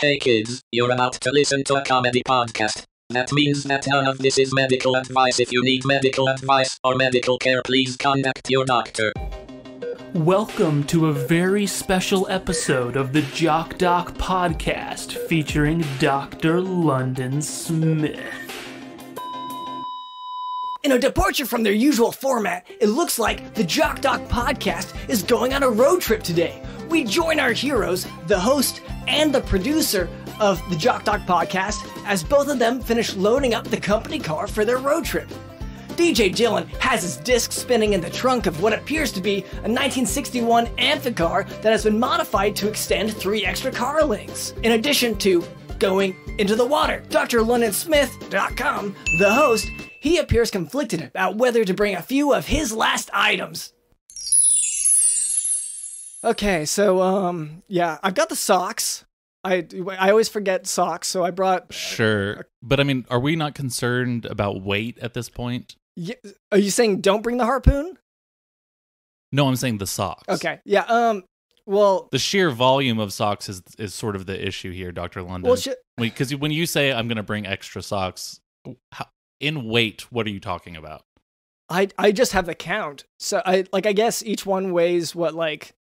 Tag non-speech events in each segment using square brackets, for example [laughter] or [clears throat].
Hey kids, you're about to listen to a comedy podcast. That means that none of this is medical advice. If you need medical advice or medical care, please contact your doctor. Welcome to a very special episode of the Jock Doc podcast featuring Dr. London Smith. In a departure from their usual format, it looks like the Jock Doc podcast is going on a road trip today. We join our heroes, the host and the producer of the Jock Doc podcast, as both of them finish loading up the company car for their road trip. DJ Dylan has his disc spinning in the trunk of what appears to be a 1961 Amphicar that has been modified to extend three extra car lengths. In addition to going into the water, DrLondonSmith.com, the host, he appears conflicted about whether to bring a few of his last items. Okay, so um, yeah, I've got the socks. I I always forget socks, so I brought. Sure. But I mean, are we not concerned about weight at this point? Yeah, are you saying don't bring the harpoon? No, I'm saying the socks. Okay, yeah. Um, well, The sheer volume of socks is is sort of the issue here, Dr. London. well, sh- Because when you say I'm going to bring extra socks, how, in weight, what are you talking about? I I just have the count. So I like I guess each one weighs what like.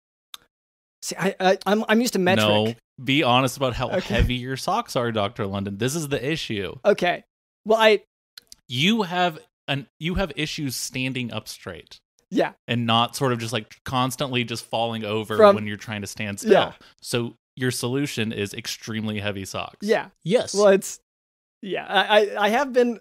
See, I, I I'm I'm used to metric. No, be honest about how Okay. heavy your socks are, Dr. London. This is the issue. Okay. Well, I You have an you have issues standing up straight yeah and not sort of just like constantly just falling over From- when you're trying to stand still. Yeah. So your solution is extremely heavy socks. yeah. Yes. Well, it's yeah. I I, I have been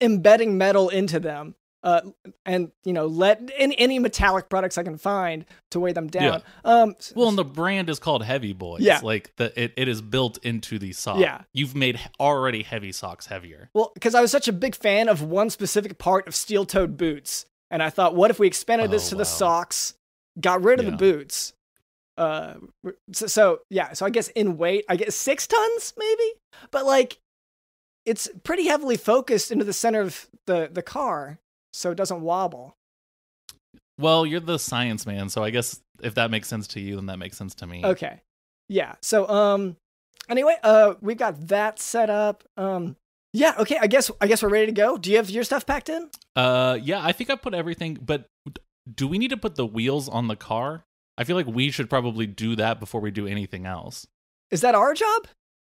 embedding metal into them. Uh, and you know, let in any metallic products I can find to weigh them down. Yeah. Um, Well, and the brand is called Heavy Boys. Yeah. Like the it, it is built into the sock. Yeah. You've made already heavy socks heavier. Well, because I was such a big fan of one specific part of steel toed boots. And I thought, what if we expanded this Oh, to wow. the socks, got rid of the boots? Uh, so, so, yeah, so I guess in weight, I guess six tons maybe, but like it's pretty heavily focused into the center of the, the car so it doesn't wobble. Well, you're the science man, so I guess if that makes sense to you, then that makes sense to me. Okay. Yeah. So um anyway, uh we've got that set up. Um yeah, okay, I guess I guess we're ready to go. Do you have your stuff packed in? Uh, yeah, I think I put everything. But do we need to put the wheels on the car? I feel like we should probably do that before we do anything else. Is that our job?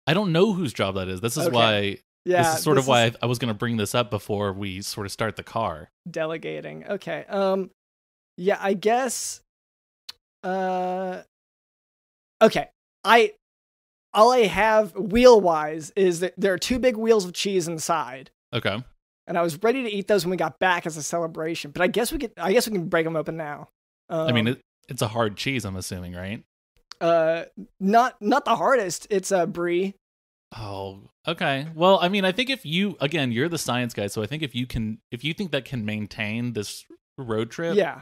I don't know whose job that is. This is Okay. why. Yeah. this is sort of why I, I was going to bring this up before we sort of start the car. delegating. Okay. Um yeah, I guess uh Okay. I all I have wheel wise is that there are two big wheels of cheese inside. Okay. And I was ready to eat those when we got back as a celebration, but I guess we could I guess we can break them open now. Um, I mean, it, it's a hard cheese. I'm assuming, right? uh not not the hardest. It's a uh, brie. Oh, okay. Well, I mean, I think if you again, you're the science guy, so I think if you can, if you think that can maintain this road trip, Yeah.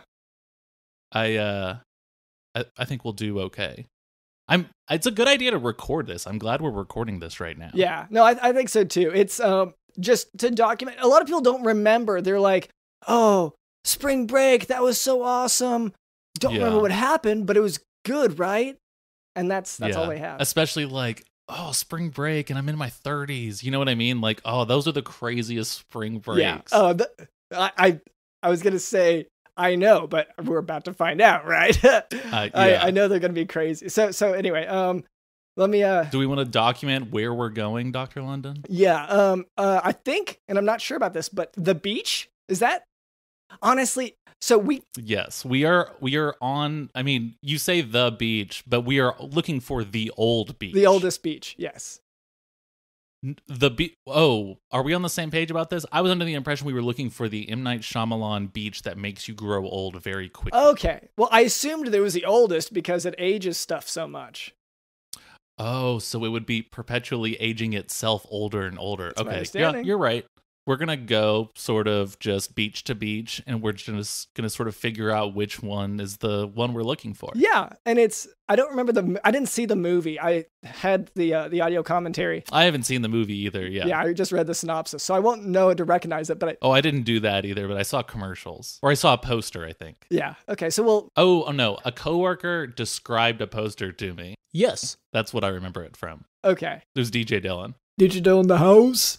I uh, I, I think we'll do okay. I'm. It's a good idea to record this. I'm glad we're recording this right now. Yeah, no, I, I think so too. It's um just to document. A lot of people don't remember. They're like, "Oh, spring break, that was so awesome." Don't remember what happened, but it was good, right? And that's that's all Yeah. they have. Especially like, oh, spring break, and I'm in my 30s. You know what I mean? Like, oh, those are the craziest spring breaks. Yeah. Oh, the, I, I I was gonna say I know, but we're about to find out, right? [laughs] I, yeah. I know they're gonna be crazy. So so anyway, um, let me uh. Do we want to document where we're going, Doctor London? Yeah. Um. Uh. I think, and I'm not sure about this, but the beach is that honestly. So we Yes, we are. We are on. I mean, you say the beach, but we are looking for the old beach. the oldest beach. Yes. The be- Oh, are we on the same page about this? I was under the impression we were looking for the M Night Shyamalan beach that makes you grow old very quickly. Okay. Well, I assumed it was the oldest because it ages stuff so much. Oh, so it would be perpetually aging itself older and older. That's okay, yeah, you're right. We're gonna go sort of just beach to beach, and we're just gonna sort of figure out which one is the one we're looking for. Yeah, and it's I don't remember the i didn't see the movie. I had the uh, the audio commentary. I haven't seen the movie either. Yeah. Yeah. I just read the synopsis, so I won't know to recognize it. But I, Oh, I didn't do that either, but I saw commercials or I saw a poster. I think. yeah, okay. So we'll Oh, oh no, a coworker described a poster to me. yes, That's what I remember it from. okay. there's DJ Dylan. Digital in the house.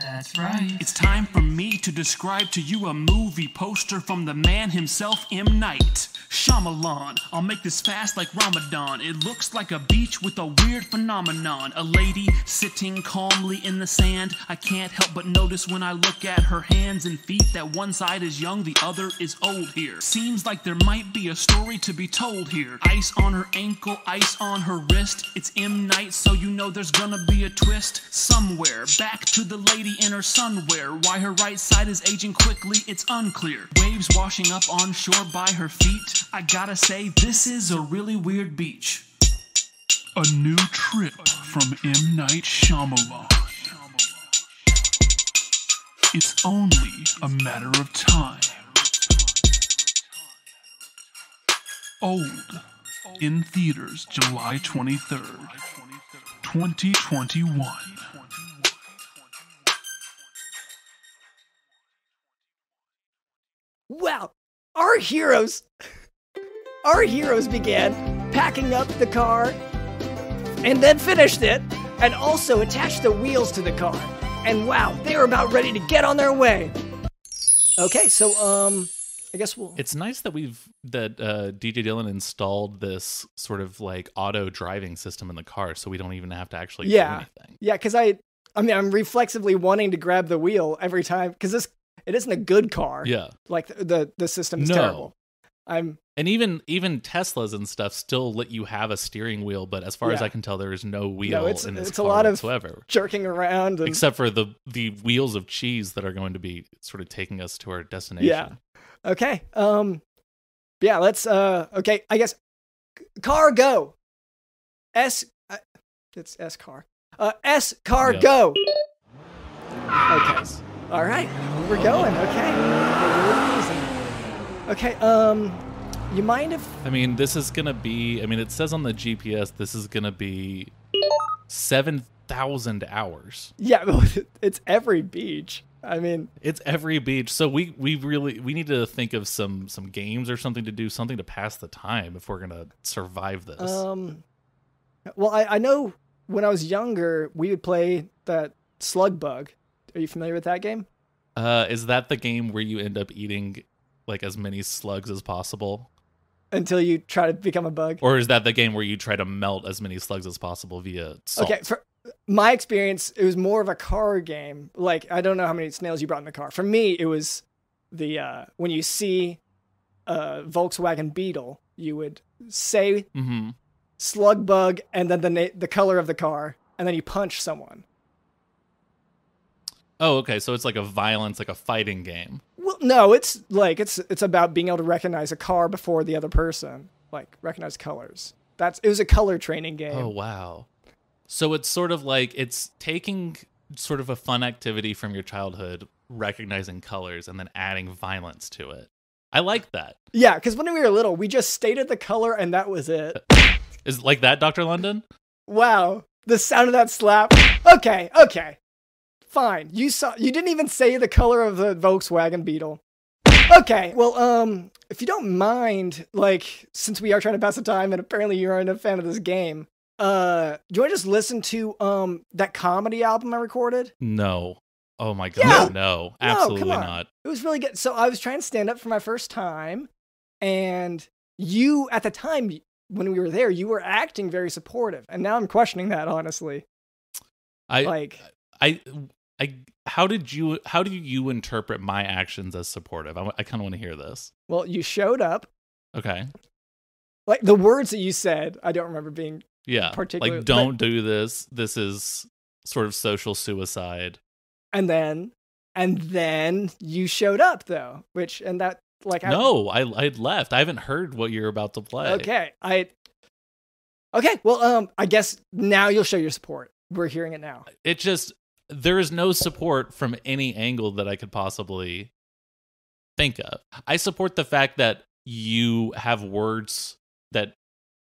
It's time for me to describe to you a movie poster from the man himself, M. Night. Shyamalan. I'll make this fast like Ramadan. It looks like a beach with a weird phenomenon. A lady sitting calmly in the sand. I can't help but notice when I look at her hands and feet that one side is young, the other is old here. Seems like there might be a story to be told here. Ice on her ankle, ice on her wrist. It's M. Night, so you know there's gonna be a twist somewhere. Back to the lady in her sunwear. Why her right side is aging quickly, it's unclear. Waves washing up on shore by her feet. I gotta say, this is a really weird beach. A new trip from M. Night Shyamalan. It's only a matter of time. Old. In theaters July 23rd, 2021. Well, our heroes, our heroes began packing up the car and then finished it and also attached the wheels to the car. And wow, they were about ready to get on their way. Okay, so um, I guess we'll. It's nice that we've that uh, DJ Dylan installed this sort of like auto driving system in the car, so we don't even have to actually Yeah. do anything. Yeah, because I, I mean, I'm reflexively wanting to grab the wheel every time because this it isn't a good car. Yeah, like the the, the system is No. terrible. I'm and even even Teslas and stuff still let you have a steering wheel, but as far as I can tell, there is no wheel no, it's- in this it's a car lot of- whatsoever. jerking around. And, Except for the the wheels of cheese that are going to be sort of taking us to our destination. Yeah. okay. Um. Yeah. Let's. Uh. Okay. I guess. Car go. S. Uh, it's S car. Uh. S car Yeah. go. [laughs] Okay. All right. We're going. Okay. Okay. Um. You mind if I mean, this is gonna be. I mean, it says on the GPS this is gonna be seven thousand hours. Yeah, [laughs] it's every beach. I mean, It's every beach. So we we really we need to think of some some games or something to do, something to pass the time if we're gonna survive this. um, well, I, I know when I was younger, we would play that Slug Bug. Are you familiar with that game? Uh, is that the game where you end up eating like as many slugs as possible, Until you try to become a bug. or is that the game where you try to melt as many slugs as possible via salt? Okay, for my experience, it was more of a car game. Like I don't know how many snails you brought in the car. For me, it was the uh, when you see a Volkswagen Beetle, you would say hmm slug bug and then the na- the color of the car, and then you punch someone. Oh, okay. So it's like a violence, like a fighting game. Well, no, it's like it's it's about being able to recognize a car before the other person, like recognize colors. That's it was a color training game. Oh wow. So it's sort of like it's taking sort of a fun activity from your childhood, recognizing colors, and then adding violence to it. I like that. Yeah, because when we were little, we just stated the color and that was it. [laughs] Is it like that, Doctor London? Wow, the sound of that slap. Okay, okay, fine. You saw. You didn't even say the color of the Volkswagen Beetle. Okay, well, um, if you don't mind, like, since we are trying to pass the time, and apparently you aren't a fan of this game, uh, do you want to just listen to um that comedy album I recorded? No. Oh my god, Yeah. no. No, Absolutely on. not. It was really good. So I was trying to stand up for my first time, and you at the time when we were there, you were acting very supportive, and now I'm questioning that honestly. I Like, I I how did you how do you interpret my actions as supportive? I, I kind of want to hear this. well, you showed up. Okay. Like the words that you said, I don't remember being. Yeah. Particular- like don't do this. This is sort of social suicide. And then, and then you showed up though, which and that like I, no, I I left. I haven't heard what you're about to play. Okay, I. Okay, well, um, I guess now you'll show your support. we're hearing it now. it just there is no support from any angle that I could possibly think of. I support the fact that you have words that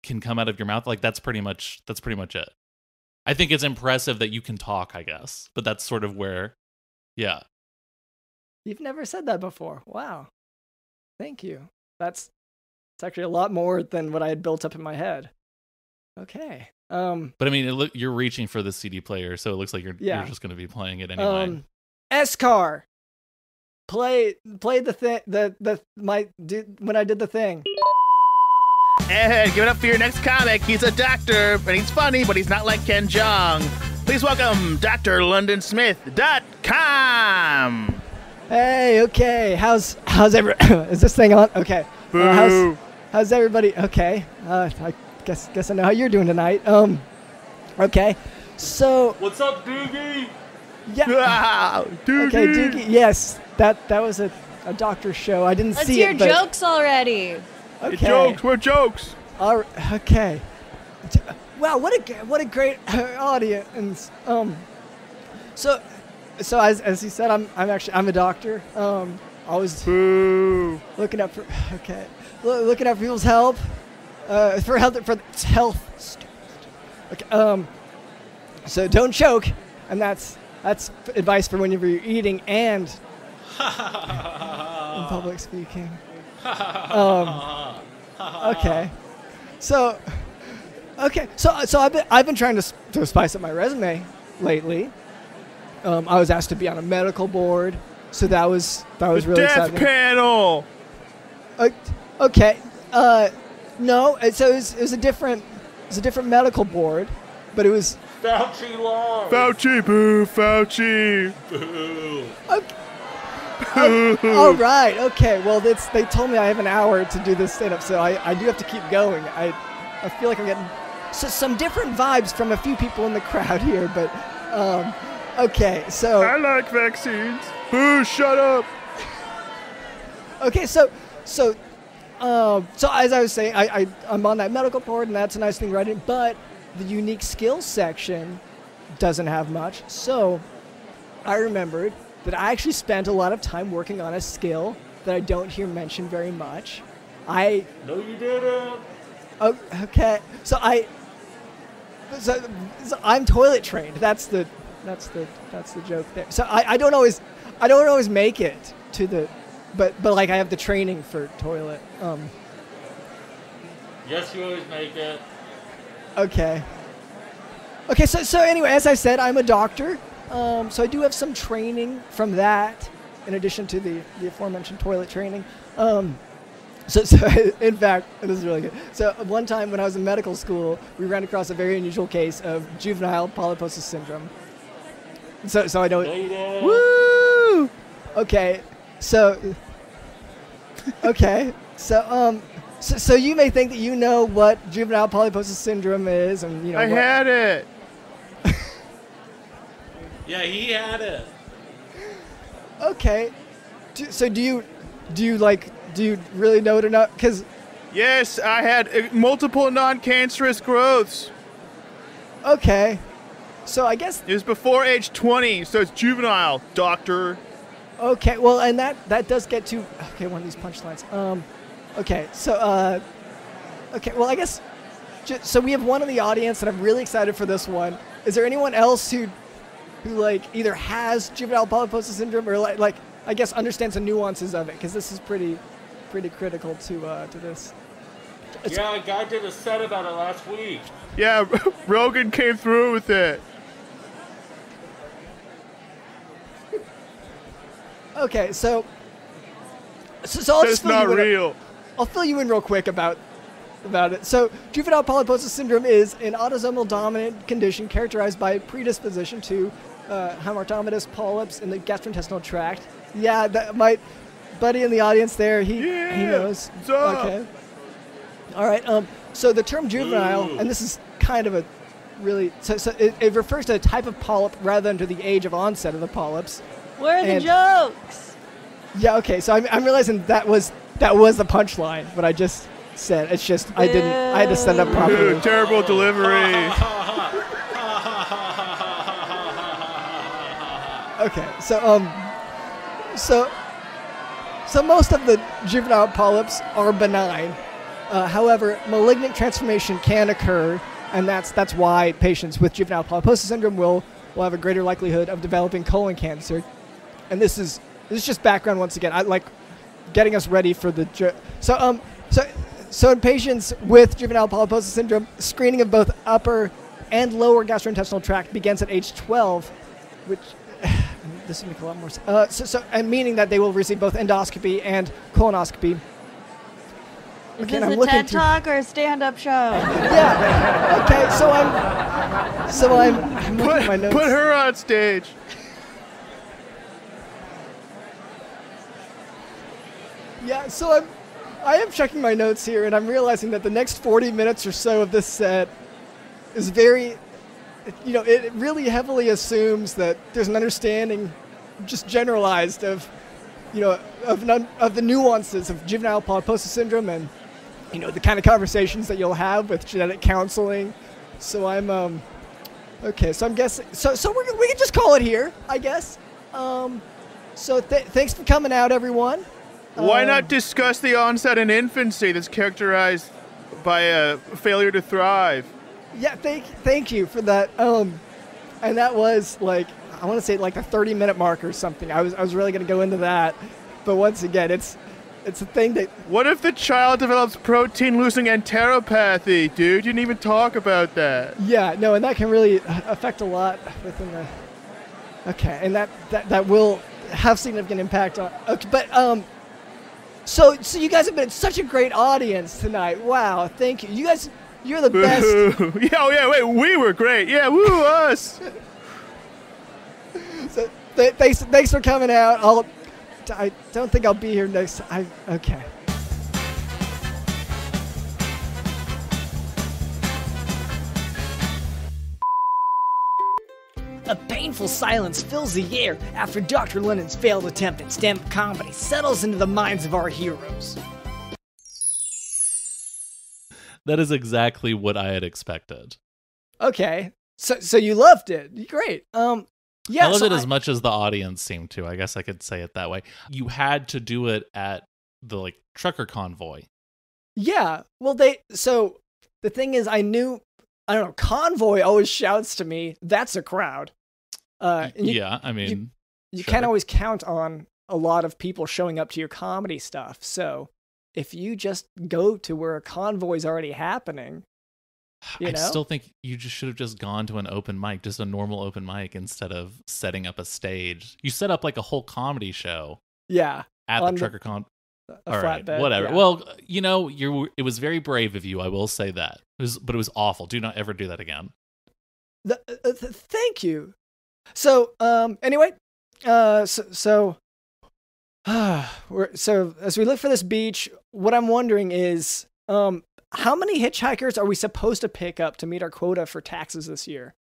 can come out of your mouth. Like that's pretty much that's pretty much it. I think it's impressive that you can talk, I guess. But that's sort of where yeah. You've never said that before. Wow. Thank you. That's it's actually a lot more than what I had built up in my head. Okay. Um But I mean, it look you're reaching for the CD player, so it looks like you're Yeah. you're just going to be playing it anyway. um S-Car. Play play the thing the the my did when I did the thing. And give it up for your next comic. He's a doctor, and he's funny, but he's not like Ken Jeong. Please welcome Dr. London Smith.com. Hey, okay. How's how's every [coughs] is this thing on? Okay. Uh, how's Boo. how's everybody? Okay. Uh, I guess guess I know how you're doing tonight. Um. Okay. So What's up, Doogie? yeah. [laughs] Wow, Doogie. Okay, Doogie. Yes, that that was a, a doctor show. I didn't Let's see hear it, but jokes already. okay. Jokes, we're jokes. All right, okay. Wow, what a g- what a great [laughs] audience. Um, so so as as he said, I'm I'm actually I'm a doctor. Um, always Boo. looking up for [sighs] okay, Loo- looking up for people's help, uh, for health for health. Okay. Um. So don't choke, and that's that's advice for whenever you're eating and [laughs] in public speaking. Um. Okay. So. Okay. So so I've been I've been trying to to spice up my resume lately. Um, I was asked to be on a medical board, so that was that was The really death exciting. panel. Uh, okay. Uh, no. So it was, it was a different, it was a different medical board, but it was. Fauci, long. Fauci boo, Fauci. Okay. Oh, all right. Okay. Well, that's, they told me I have an hour to do this stand-up, so I, I do have to keep going. I, I feel like I'm getting so, some different vibes from a few people in the crowd here, but um, okay. So I like vaccines. Boo, shut up. Okay, so so um, so as I was saying, I, I I'm on that medical board, and that's a nice thing, right? But the unique skills section doesn't have much. So I remembered that I actually spent a lot of time working on a skill that I don't hear mentioned very much. I No, you didn't. oh, okay, so I so, so I'm toilet trained. That's the that's the that's the joke there. So I, I don't always I don't always make it to the but but like I have the training for toilet. Um Yes, you always make it. okay. Okay, so so anyway, as I said, I'm a doctor. Um so I do have some training from that in addition to the the aforementioned toilet training. Um so, so [laughs] in fact, this is really good. So one time when I was in medical school, we ran across a very unusual case of juvenile polyposis syndrome. So, so I know. Woo! Okay, so. Okay, so um, so, so you may think that you know what juvenile polyposis syndrome is, and you know. I what- had it. [laughs] Yeah, he had it. Okay, do, so do you, do you like, do you really know it or not? Because Yes, I had uh, multiple non-cancerous growths. okay, so I guess It was before age 20, so it's juvenile, doctor. Okay, well, and that that does get to okay one of these punchlines. Um, okay, so uh, okay, well, I guess ju- so. We have one in the audience, and I'm really excited for this one. Is there anyone else who who like either has juvenile polyposis syndrome or like like I guess understands the nuances of it? Because this is pretty pretty critical to uh, to this. It's- Yeah, a guy did a set about it last week. Yeah, [laughs] Rogan came through with it. Okay, so so, so I'll That's just fill not you in- real. I'll fill you in real quick about about it. So, juvenile polyposis syndrome is an autosomal dominant condition characterized by predisposition to uh, hamartomatous polyps in the gastrointestinal tract. Yeah, that my buddy in the audience there, he he knows. Okay. All right. Um. So the term juvenile, and this is kind of a really so, so it, it refers to a type of polyp rather than to the age of onset of the polyps. Where are the And- jokes? Yeah. Okay. So I'm, I'm realizing that was that was the punchline. What I just said. It's just I didn't. I had to set up properly. Dude, terrible delivery. [laughs] Okay, so um, so so most of the juvenile polyps are benign. Uh, however, malignant transformation can occur, and that's that's why patients with juvenile polyposis syndrome will will have a greater likelihood of developing colon cancer. And this is this is just background once again. I like getting us ready for the ju- so um so so in patients with juvenile polyposis syndrome, screening of both upper and lower gastrointestinal tract begins at age 12, which [sighs] this would make a lot more sense. Uh, so, so and meaning that they will receive both endoscopy and colonoscopy. Is Again, this I'm a TED Talk or a stand-up show? Yeah. Okay. So I'm. So I'm. I'm looking Put, my notes. put her on stage. Yeah. So I'm. I am checking my notes here, and I'm realizing that the next 40 minutes or so of this set is very. You know, it really heavily assumes that there's an understanding, just generalized of, you know, of none, of the nuances of juvenile polyposis syndrome and, you know, the kind of conversations that you'll have with genetic counseling. So I'm um. Okay, so I'm guessing. So so we're, we can just call it here, I guess. Um, so th- thanks for coming out, everyone. Why Um, not discuss the onset in infancy that's characterized by a failure to thrive? Yeah, thank thank you for that. Um, and that was like I want to say like the 30 minute mark or something. I was I was really gonna go into that, but once again, it's it's a thing that What if the child develops protein losing enteropathy, dude? You didn't even talk about that. yeah no, and that can really affect a lot within the. Okay, and that that that will have significant impact on. Okay, but um. So, so you guys have been such a great audience tonight. Wow, thank you. You guys, you're the best. [laughs] Yeah, oh yeah, wait, we were great. Yeah, woo us. [laughs] So th- thanks, thanks for coming out. I'll, I don't think I'll be here next. I okay. Painful silence fills the air after Dr. London's failed attempt at STEM comedy settles into the minds of our heroes. That is exactly what I had expected. Okay, so so you loved it. Great. Um, yeah. I loved so it as much as the audience seemed to. I guess I could say it that way. You had to do it at the like trucker convoy. Yeah. Well, they so the thing is, I knew I don't know. Convoy always shouts to me, "That's a crowd." Uh, you, yeah, I mean, you sure. can't always count on a lot of people showing up to your comedy stuff. So if you just go to where a convoy's already happening, you I know? still think you just should have just gone to an open mic, just a normal open mic, instead of setting up a stage. You set up like a whole comedy show yeah, at the trucker con. a All right, flatbed, whatever. yeah. Well, you know, you it was very brave of you. I will say that. It was, but it was awful. Do not ever do that again. The, uh, th- thank you. So, um, anyway, uh, so, so, [sighs] we're, so as we look for this beach, what I'm wondering is, um, how many hitchhikers are we supposed to pick up to meet our quota for taxes this year?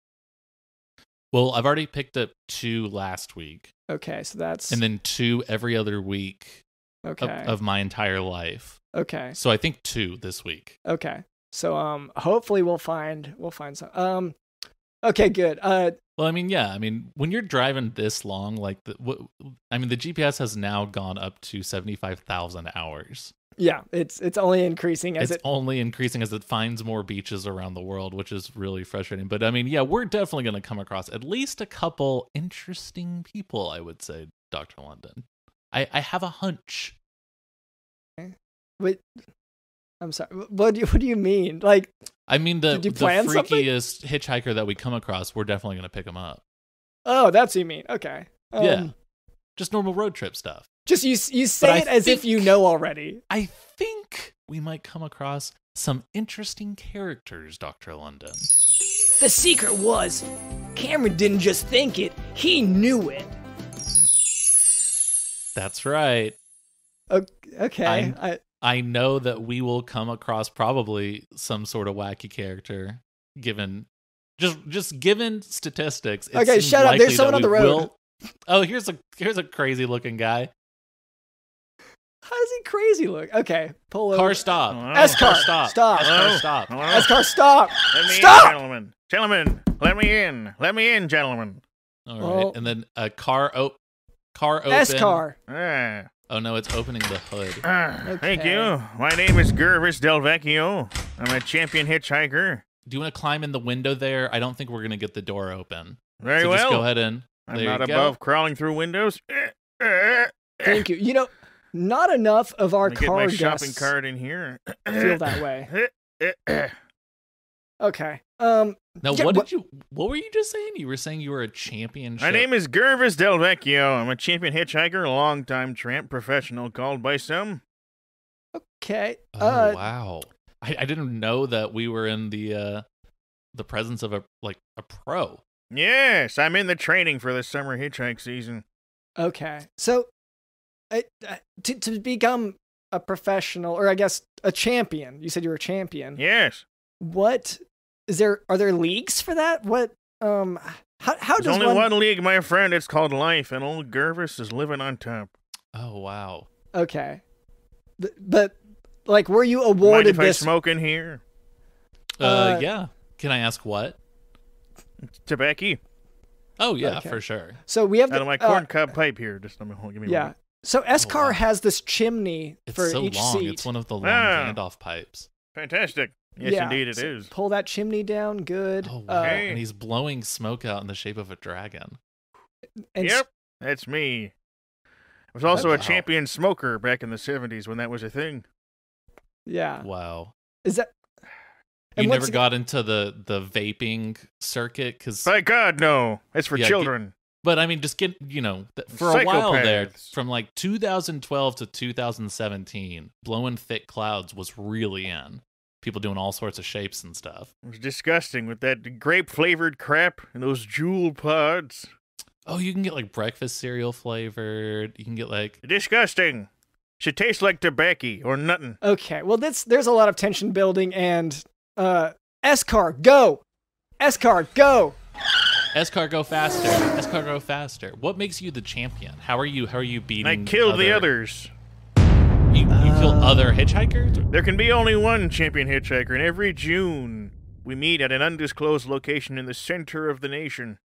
Well, I've already picked up two last week, Okay, so that's and then two every other week of, okay, of my entire life. okay, So I think two this week. okay. So, um, hopefully we'll find we'll find some. Um, okay, good. Uh, Well, I mean, yeah. I mean, when you're driving this long, like the, what, I mean, the GPS has now gone up to seventy five thousand hours. yeah, it's it's only increasing as it's it. only increasing as it finds more beaches around the world, which is really frustrating. But I mean, yeah, we're definitely going to come across at least a couple interesting people. I would say, Doctor London. I I have a hunch. Wait, I'm sorry. What do you what do you mean? Like, I mean, the the plan something? freakiest hitchhiker that we come across, we're definitely going to pick him up. oh, that's what you mean. Okay. Um, yeah, just normal road trip stuff. Just you you say I it as if you know already. I think we might come across some interesting characters, Dr. London. The secret was Cameron didn't just think it, he knew it. That's right. O- Okay. I'm- I, I know that we will come across probably some sort of wacky character given just just given statistics. it Okay, shut up. There's someone on the road. will- [laughs] Oh, here's a here's a crazy looking guy. how does he crazy look? Okay. Pull over. Car stop. Hello? S-car, stop. stop. S-car stop. Hello? S car stop. Let me Stop! in, gentlemen. Gentlemen, let me in. Let me in, gentlemen. All right, Well- and then a car op- car open. S car. Ah, Oh no, it's opening the hood. ah, [laughs] Thank you. My name is Gervis Del Vecchio. I'm a champion hitchhiker. Do you want to climb in the window there? I don't think we're gonna get the door open. Very so well. just go ahead in. I'm There not you go. above crawling through windows. Thank you. You know, not enough of our Let me get car my shopping guests cart in here. feel that way. [coughs] Okay. Um. Now, Yeah, what what- did you? What were you just saying? You were saying you were a champion. My name is Gervis Del Vecchio. I'm a champion hitchhiker, a long-time tramp professional called by some. Okay. Oh uh. wow! I, I didn't know that we were in the uh the presence of a like a pro. Yes, I'm in the training for the summer hitchhike season. Okay. So, I, uh, to to become a professional, or I guess a champion. You said you were a champion. Yes. What is there? Are there leagues for that? What? Um. How how There's does only one? one league, my friend. It's called life, and old Gervis is living on top. Oh wow! Okay. Th- But like, were you Mind awarded if I this? smoke in here? Uh, Uh, yeah. Can I ask what? Tobacco Oh yeah, Okay. for sure. So we have out the, of my uh, corncar pipe here. Just let me hold. Give me yeah. one. So Escar wow. has this chimney It's for so each long. seat. It's one of the long Ah. Gandalf pipes. Fantastic. Yes, Yeah, indeed it so is. Pull that chimney down. Good. Oh Uh, wow! Okay. and he's blowing smoke out in the shape of a dragon. and Yep, that's me. I was also Wow. a champion smoker back in the 70s when that was a thing. Yeah. Wow! Is that? You And never what's- got into the the vaping circuit because By God, no. It's for Yeah, get- children. But I mean, just get you know, th- for a while there, from like 2012 to 2017, blowing thick clouds was really in. People doing all sorts of shapes and stuff. It was disgusting with that grape flavored crap and those Juul pods. Oh, you can get like breakfast cereal flavored. You can get like Disgusting. Should taste like tobacco or nothing. Okay. Well, that's there's a lot of tension building and uh, car go, S-car, go. S-car, go faster. S-car, go faster. What makes you the champion? How are you? How are you beating? I killed the others. You, you kill other hitchhikers? There can be only one champion hitchhiker, and every June we meet at an undisclosed location in the center of the nation.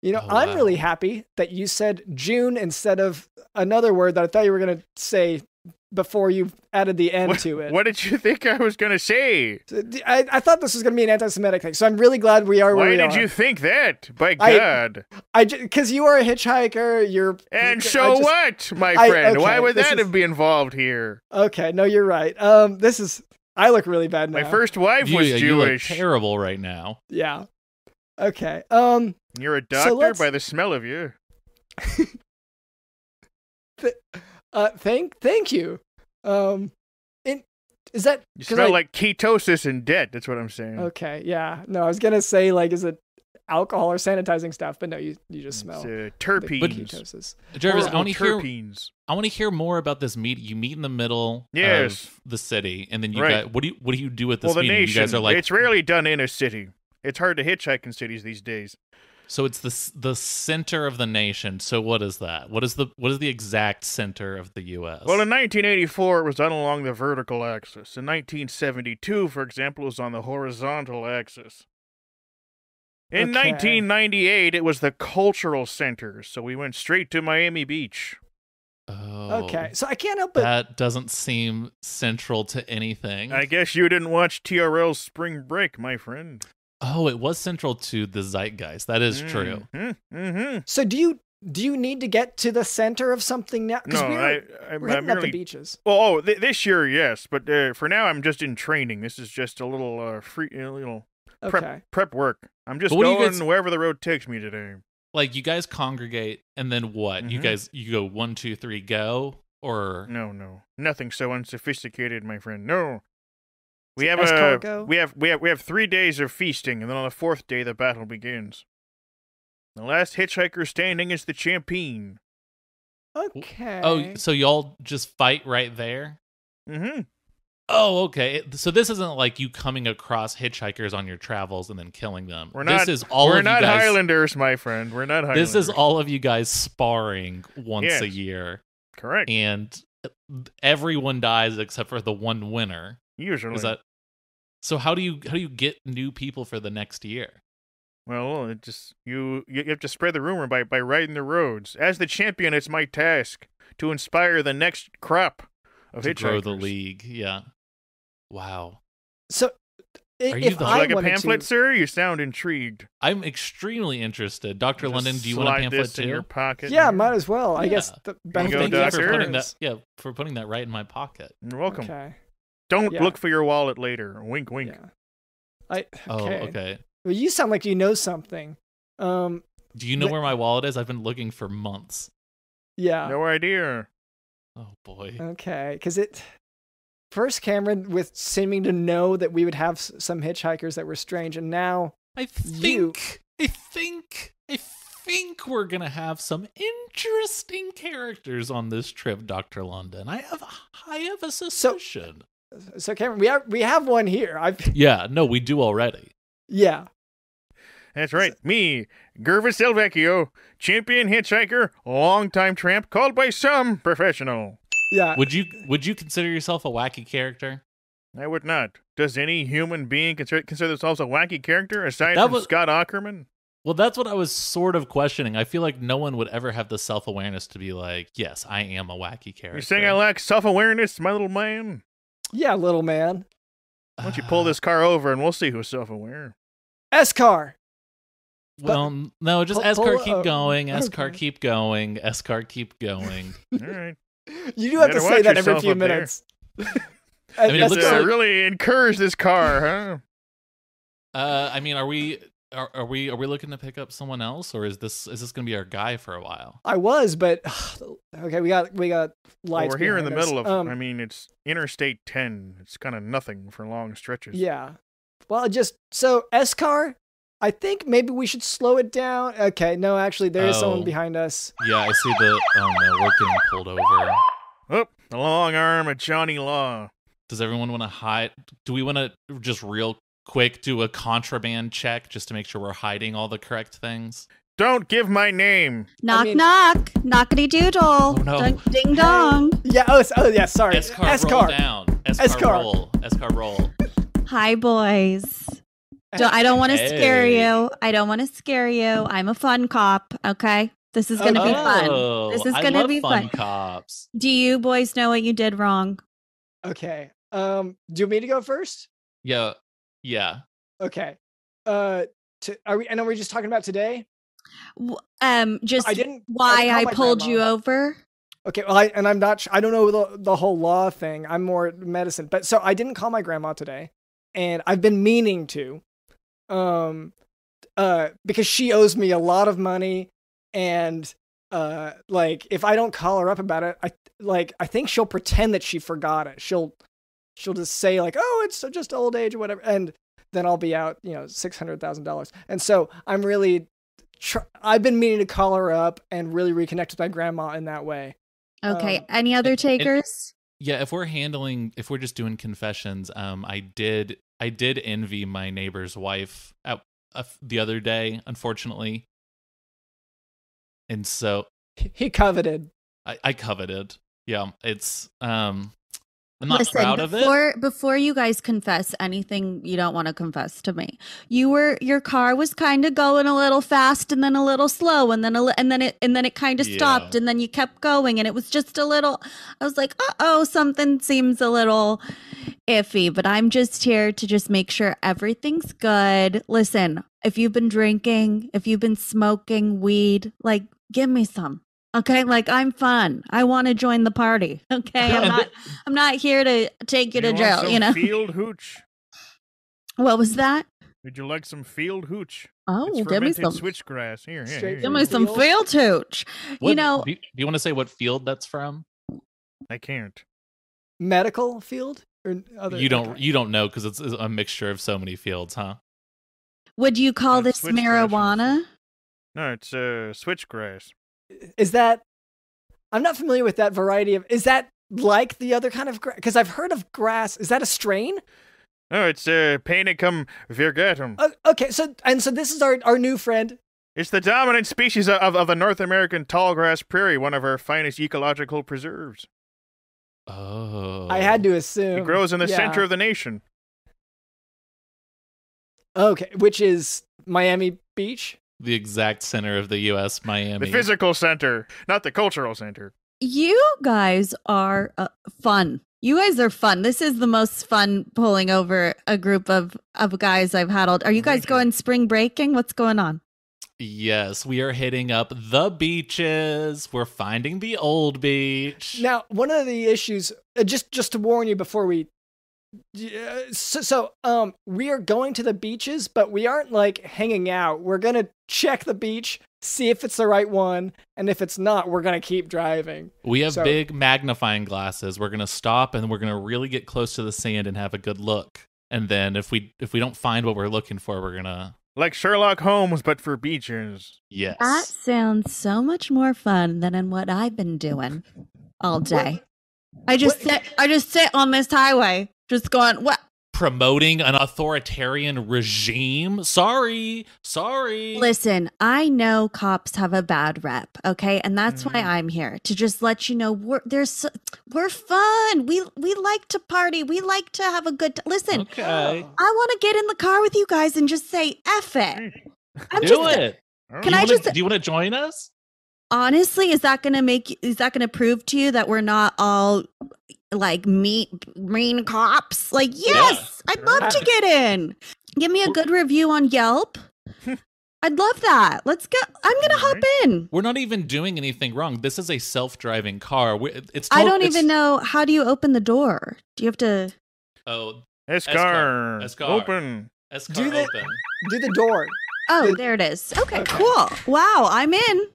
You know, Oh, I'm wow. really happy that you said June instead of another word that I thought you were gonna say before you added the N What, to it. what did you think I was going to say? I, I thought this was gonna be an anti-Semitic thing, so I'm really glad we are where Why we did are. you think that? By I- God. I because you are a hitchhiker. You're and I so just- what, my I- friend? okay, Why would this that is- have been involved here? Okay, no, you're right. Um, this is I look really bad now. My first wife You, was you look Jewish. terrible right now. yeah. Okay. Um. You're a So doctor let's- by the smell of you. [laughs] Uh. Thank. Thank you. Um. In, is that You 'cause smell I- like ketosis and debt. That's what I'm saying. Okay. Yeah. No, I was gonna say like, is it alcohol or sanitizing stuff? But no, you you just smell It's, uh, the terpenes. ketosis. Jarvis, I Horrible want to hear. terpenes. I want to hear more about this meet. You meet in the middle Yes. of the city, and then you Right. got what do you what do you do at this Well, the meeting? nation. you guys are like, it's rarely done in a city. It's hard to hitchhike in cities these days. So it's the the center of the nation. So what is that? What is the what is the exact center of the U.S.? Well, in 1984, it was done along the vertical axis. In 1972, for example, it was on the horizontal axis. In Okay. 1998, it was the cultural center, so we went straight to Miami Beach. oh, Okay. So I can't help but that doesn't seem central to anything. I guess you didn't watch TRL's Spring Break, my friend. Oh, it was central to the zeitgeist. That is true. Mm-hmm. mm-hmm. So do you do you need to get to the center of something now? No, we're, I, I, we're I hitting up the beaches. Well, oh, th- this year, yes, but uh, for now, I'm just in training. This is just a little uh, free, you know, little prep Okay. prep work. I'm just But what do you going guys- wherever the road takes me today. Like you guys congregate, and then what? You Mhm. guys you go one, two, three, go, or No, no, nothing so unsophisticated, my friend. No, we have a we have we have we have three days of feasting, and then on the fourth day, the battle begins. The last hitchhiker standing is the champion. Okay. oh, so y'all just fight right there? Mm-hmm. Oh, okay. So this isn't like you coming across hitchhikers on your travels and then killing them. We're not. this is all we're of not you guys. Highlanders, my friend. We're not Highlanders. This is all of you guys sparring once a year, correct. and everyone dies except for the one winner. Usually, Is that so? How do you how do you get new people for the next year? Well, it just you you have to spread the rumor by by riding the roads. As the champion, it's my task to inspire the next crop of to grow the league. Yeah. Wow. So, i- Are you if the- I like a wanted pamphlet, to, sir? You sound intrigued. I'm extremely interested. Dr. Just London, do you want a slide pamphlet this in too? your pocket? yeah, might as well. I Yeah. guess the you go, Thank of you for putting that is- yeah, for putting that right in my pocket. You're welcome. Okay. Don't Yeah. look for your wallet later. Wink, wink. Yeah. I Oh, okay. okay. Well, you sound like you know something. Um. Do you know But- where my wallet is? I've been looking for months. Yeah. No idea. Oh boy. Okay. Because it first Cameron with seeming to know that we would have some hitchhikers that were strange, and now I You- think I think I think we're gonna have some interesting characters on this trip, Doctor London. I have I have a suspicion. so Cameron, we have we have one here. I've [laughs] yeah, no, we do already. yeah. That's right. Me, Gervis Delvecchio, champion hitchhiker, longtime tramp, called by some professional. Yeah. Would you would you consider yourself a wacky character? I would not. Does any human being consider, consider themselves a wacky character aside That from was- Scott Aukerman? Well, that's what I was sort of questioning. I feel like no one would ever have the self awareness to be like, "Yes, I am a wacky character." You're saying I lack self awareness, my little man? Yeah, little man. Why don't you pull this car over and we'll see who's self aware? S car. Well, no, just Pull- Escar pull- keep going, [laughs] Escar okay. keep going, S car keep going. [laughs] All right. You do have to say that every few minutes. [laughs] I mean, it s-car uh, like- really encourage this car, huh? Uh, I mean, are we are, are we are we looking to pick up someone else, or is this is this going to be our guy for a while? I was, but [sighs] okay, we got we got Well, lights. we're here in the us. middle of. Um, I mean, it's Interstate 10. It's kind of nothing for long stretches. Yeah. Well, just so S car. I think maybe we should slow it down. Okay, no, actually, there is someone Oh. behind us. Yeah, I see the. Oh no, we're getting pulled over. Oh, the long arm of Johnny Law. Does everyone want to hide? Do we want to just real quick do a contraband check just to make sure we're hiding all the correct things? Don't give my name. Knock, mean- knock. Knockety doodle. Oh, no. Ding, ding dong. Yeah. Oh, s- oh yeah. Sorry. Escar, S roll car. down. Escar, S-car. roll. Escar roll. Hi, boys. Don't- I don't want to scare you. I don't want to scare you. I'm a fun cop. Okay. This is going to be fun. Oh, This is gonna be fun fun. cops. Do you boys know what you did wrong? Okay. Um. Do you want me to go first? Yeah, yeah. Okay. Uh. To, are we? And are we just talking about today? Um, just I didn't. why didn't I call my pulled you over. Okay, well, I, and I'm not. I don't know the the whole law thing. I'm more medicine, but so I didn't call my grandma today, and I've been meaning to, um, uh, because she owes me a lot of money, and uh, like if I don't call her up about it, I like I think she'll pretend that she forgot it. She'll she'll just say like, oh, it's just old age or whatever, and then I'll be out, you know, six hundred thousand dollars. And so I'm really. Tr- I've been meaning to call her up and really reconnect with my grandma in that way. Okay. Um, Any other and- and- takers? Yeah, if we're handling if we're just doing confessions, um I did I did envy my neighbor's wife at, uh, the other day, unfortunately. And so he coveted. I, I coveted. Yeah, it's um I'm not Listen, proud of it. before before you guys confess anything you don't want to confess to me, you were your car was kind of going a little fast and then a little slow and then a and then it and then it kind of stopped and then you kept going and it was just a little. I was like, uh oh, something seems a little iffy. But I'm just here to just make sure everything's good. Listen, if you've been drinking, if you've been smoking weed, like give me some. Okay, like I'm fun. I want to join the party. [laughs] Okay, I'm not. I'm not here to take you to jail. You know Field hooch. what was that? Would you like some field hooch? Oh, it's give me some. switchgrass. Here, here, here. Give me some Field? field hooch. What- You know, do you, do you want to say what field that's from? I can't. Medical field or other? you don't okay. you don't know because it's, it's a mixture of so many fields, huh? would you call Uh, this marijuana? No, it's uh, switchgrass. Is that? I'm not familiar with that variety of. Is that like the other kind of grass? Because I've heard of grass. Is that a strain? No, it's uh, Panicum virgatum. Uh, okay, so and so this is our our new friend. It's the dominant species of, of the North American tall grass prairie, one of our finest ecological preserves. Oh, I had to assume It grows in the yeah. center of the nation. Okay, which is Miami beach? The exact center of the U.S. Miami. The physical center, not the cultural center. You guys are uh, fun. You guys are fun. This is the most fun pulling over a group of of guys I've had. Are you guys going spring breaking? What's going on? Yes, we are hitting up the beaches. We're finding the old beach. Now, one of the issues, uh, just just to warn you before we, Yeah, so, so um, we are going to the beaches, but we aren't like hanging out. We're gonna check the beach, see if it's the right one, and if it's not, we're gonna keep driving. We have So- big magnifying glasses. We're gonna stop and we're gonna really get close to the sand and have a good look. And then if we if we don't find what we're looking for, we're gonna Like Sherlock Holmes, but for beaches. yes. That sounds so much more fun than in what I've been doing all day. I just what- sit. I just sit on this highway, just going. What? Promoting an authoritarian regime. Sorry, sorry. Listen, I know cops have a bad rep, okay, and that's why Mm-hmm. Mhm. I'm here to just let you know we're there's we're fun. We we like to party. We like to have a good. T- Listen, Okay, I want to get in the car with you guys and just say "eff it." I'm do just it. Can Do you I wanna- just- Do you want to join us? honestly, is that going to make? Is that going to prove to you that we're not all like meat mean cops? Like, yes, I'd love to get in. Give me a good review on Yelp. [laughs] I'd love that. Let's go. I'm gonna hop in. We're not even doing anything wrong. This is a self-driving car. We- It's. I don't it's- even know how do you open the door. Do you have to? Oh, Escar, Escar. open. S Do car they- open. Do the door. Oh, The- there it is. Okay, Okay. cool. Wow, I'm in.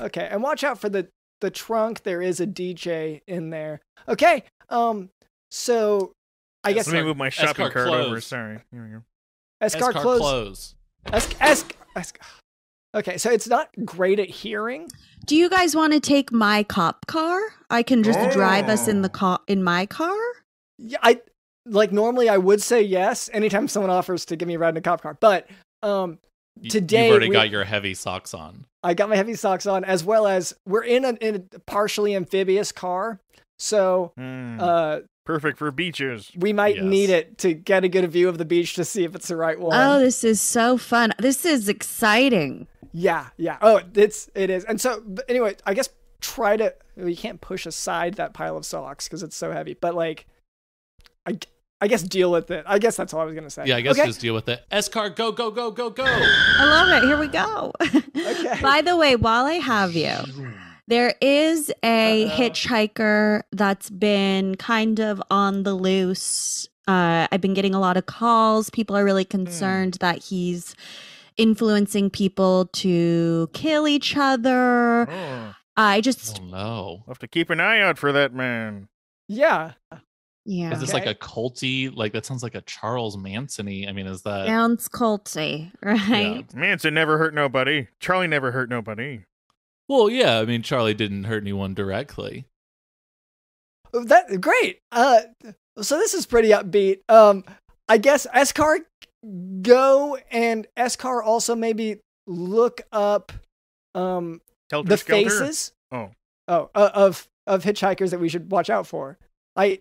Okay, and watch out for the the trunk. There is a DJ in there. Okay, um, so I guess Let me move my shopping cart over. Sorry. Here we go. S S car car close. close. S S S. Okay, so it's not great at hearing. Do you guys want to take my cop car? I can just drive us in the Oh. car in my car. Yeah, I like normally I would say yes anytime [laughs] someone offers to give me a ride in a cop car, but um, Today you've already we- got your heavy socks on. I got my heavy socks on as well as we're in a, in a partially amphibious car, so Hmm, uh, perfect for beaches. we might Yes. need it to get a good view of the beach to see if it's the right one. Oh, this is so fun. This is exciting. Yeah, yeah. Oh, it's it is. And so anyway, I guess try to well, you can't push aside that pile of socks because it's so heavy. But like, I I guess deal with it. I guess that's all I was gonna say. Yeah, I guess Okay. just deal with it. S car, go, go, go, go, go. I love it. Here we go. [laughs] Okay. By the way, while I have you, there is a Uh-oh. hitchhiker that's been kind of on the loose. Uh, I've been getting a lot of calls. People are really concerned that he's influencing people to kill each other. Oh, I just, Oh no. we'll have to keep an eye out for that man. yeah. yeah. Is this like a culty? Like that sounds like a Charles Manson. I mean, is that Sounds culty, [laughs] right? Manson never hurt nobody. Charlie never hurt nobody. Well, yeah. I mean, Charlie didn't hurt anyone directly. That great. Uh, so this is pretty upbeat. Um, I guess Escar go and Escar also maybe look up um Helter the Skelter? faces. Oh. Oh, uh, of of hitchhikers that we should watch out for. I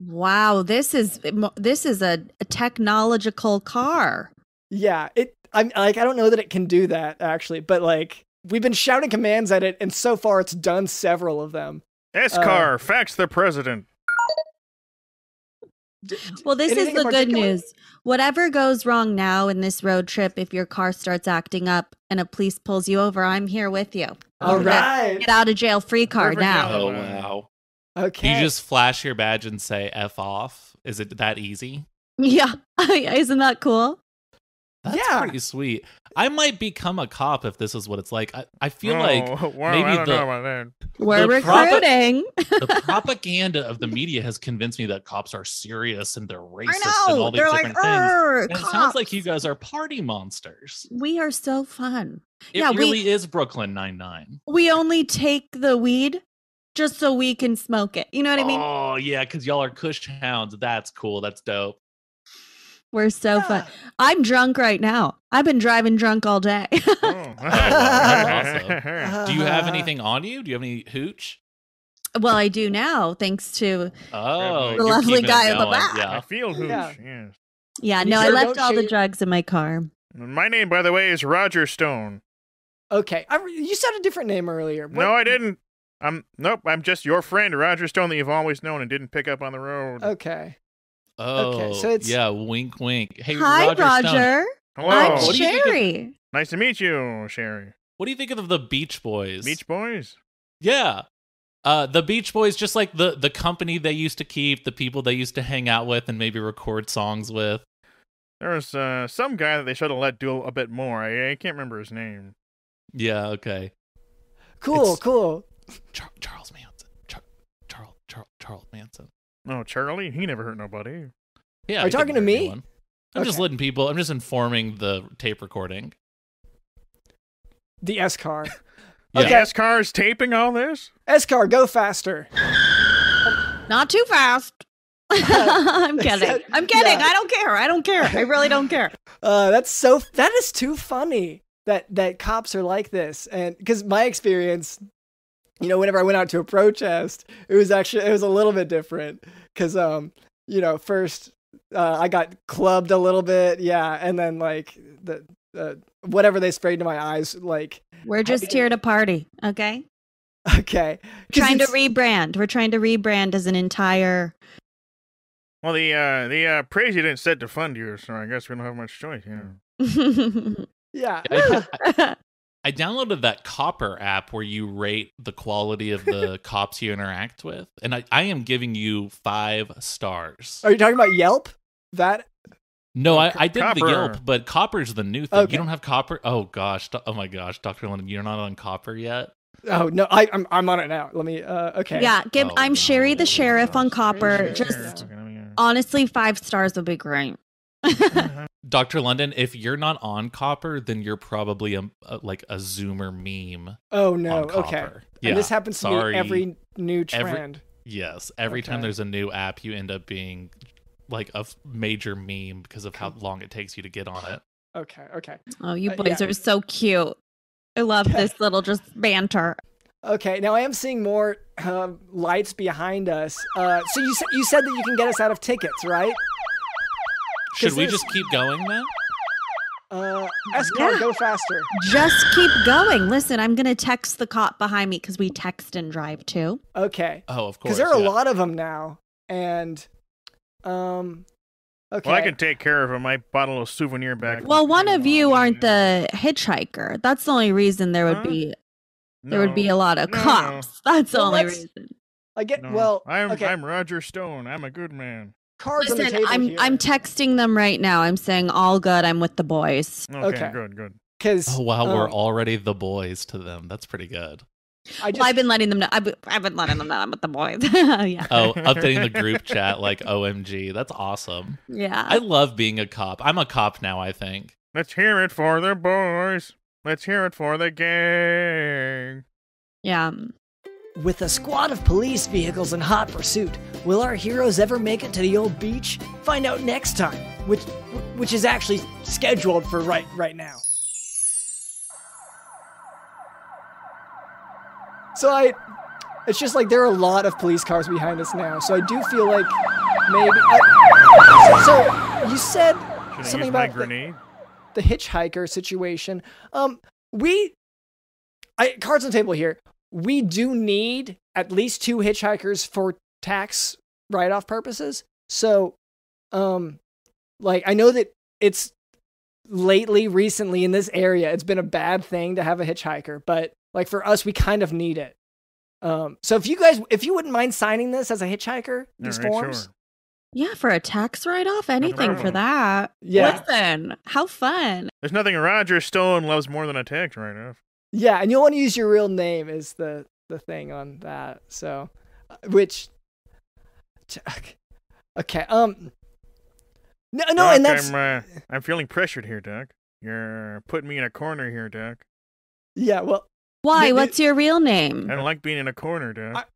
Wow, this is this is a, a technological car. yeah, it I'm like I don't know that it can do that actually, but like we've been shouting commands at it and so far it's done several of them. Escar, Uh, fax the president. Well, this Anything is the good news. Whatever goes wrong now in this road trip, if your car starts acting up and a police pulls you over, I'm here with you. All Get- right. Get out of jail free card Perfect now. Oh wow. wow. Okay. Do you just flash your badge and say "f off"? Is it that easy? [laughs] Yeah. [laughs] Isn't that cool? That's Yeah. pretty sweet. I might become a cop if this is what it's like. I, I feel oh, like wow, maybe I don't the- know about that. We're The propa- recruiting. the [laughs] propaganda of the media has convinced me that cops are serious and they're racist I and all these They're like, different things. "Urgh, And it sounds like you guys are party monsters. We are so fun. It Yeah, we- really is Brooklyn Nine Nine. We only take the weed just so we can smoke it. You know what I mean? Oh yeah, because y'all are Kush hounds. That's cool. That's dope. We're so fun. I'm drunk right now. I've been driving drunk all day. [laughs] Oh. that's [laughs] Do you have [laughs] anything on you? Do you have any hooch? well, I do now, thanks to Oh, The lovely guy in the back. Yeah. I feel hooch. Yeah. Yes. Yeah, You no, I left don't all the shave- drugs in my car. My name, by the way, is Roger Stone. Okay, I, you said a different name earlier. What- No, I didn't. I'm nope. I'm just your friend, Roger Stone, that you've always known and didn't pick up on the road. Okay. Oh, so it's- yeah. Wink, wink. Hey, Hi, Roger. Roger. Stone, Hello. I'm What do you think of- Sherry. nice to meet you, Sherry. what do you think of the Beach Boys? Beach Boys. Yeah. Uh, the Beach Boys, just like the the company they used to keep, the people they used to hang out with and maybe record songs with. There was uh, some guy that they should have let do a bit more. I, I can't remember his name. Yeah. Okay. Cool, It's- cool. Char- Charles Manson. Char- Charles Charles Charles Manson. No, Charlie. He never hurt nobody. Yeah. Are you talking to me? anyone. I'm just letting people. I'm just informing the tape recording. The S car. [laughs] [laughs] Yeah. Okay. S car is taping all this. S car, go faster. Not too fast. [laughs] I'm kidding. I'm kidding. Yeah. I don't care. I don't care. I really don't care. Uh, that's so. That is too funny. That that cops are like this, and because my experience, you know, whenever I went out to a protest, it was actually it was a little bit different. Because um, you know, first uh, I got clubbed a little bit, yeah, and then like the uh, whatever they sprayed into my eyes, like We're just here to party, okay? [laughs] Okay, Trying to rebrand. We're trying to rebrand as an entire. Well, the uh, the uh, president said to fund you, so I guess we don't have much choice. Yeah. [laughs] yeah. [laughs] I, I- I downloaded that Copper app where you rate the quality of the [laughs] cops you interact with, and I, I am giving you five stars. Are you talking about Yelp? That No, I, I did Copper. the Yelp, but Copper's the new thing. Okay. You don't have Copper? Oh gosh! Oh my gosh, Doctor London, you're not on Copper yet. oh no, I I'm I'm on it now. Let me. Uh, okay. Yeah, give. Oh, I'm Sherry the no. sheriff on Copper. Sherry. Just Okay, let me, honestly, five stars would be great. [laughs] Doctor London, if you're not on Copper, then you're probably a, a like a Zoomer meme. Oh no. on Okay. Copper. and this happens to sorry. me every new Every- trend. Yes, every time there's a new app, you end up being like a f- major meme because of how long it takes you to get on it. Okay. Okay. Oh, you Uh, boys yeah. are so cute. I love [laughs] this little just banter. Okay. Now I am seeing more um, lights behind us. Uh, so you said you said that you can get us out of tickets, right? Should we just keep going then? Uh, S car, Yeah. go faster. Just keep going. Listen, I'm gonna text the cop behind me because we text and drive too. Okay. Oh, of course. Because there are yeah. a lot of them now, and um, okay. Well, I can take care of him. I bought a little souvenir back. Well, one of you aren't the hitchhiker. That's the only reason there would Huh? be there would be a lot of no, no. cops. [laughs] That's the only reason. I get no. well. I'm okay. I'm Roger Stone. I'm a good man. Cards on the Listen, table I'm here. I'm texting them right now. I'm saying all good. I'm with the boys. Okay, Okay. good, good. because Oh wow, we're um, already the boys to them. That's pretty good. I just Well, I've been letting them know. I've been, I've been letting them know I'm with the boys. [laughs] yeah, Oh, updating the group chat like OMG. That's awesome. yeah. I love being a cop. I'm a cop now, I think. Let's hear it for the boys. Let's hear it for the gang. yeah. With a squad of police vehicles in hot pursuit, will our heroes ever make it to the old beach? Find out next time, which which is actually scheduled for right right now. So I it's just like there are a lot of police cars behind us now. So I do feel like maybe I, so you said Should I something use my about the- the hitchhiker situation. Um, we, I cards on the table here. We do need at least two hitchhikers for tax write-off purposes. So, um, like I know that it's lately, recently in this area, it's been a bad thing to have a hitchhiker, but like for us, we kind of need it. Um, so if you guys, if you wouldn't mind signing this as a hitchhiker, these All right, forms, sure. Yeah, for a tax write off, anything for that. Yeah. Listen, how fun. There's nothing Roger Stone loves more than a tax write-off. Yeah, and you'll want to use your real name is the the thing on that. So, uh, which, t- okay, um, no, no, Doc, and that's I'm, uh, I'm feeling pressured here, Doc. You're putting me in a corner here, Doc. yeah. Well, Why? Th- What's your real name? I don't like being in a corner, Doc.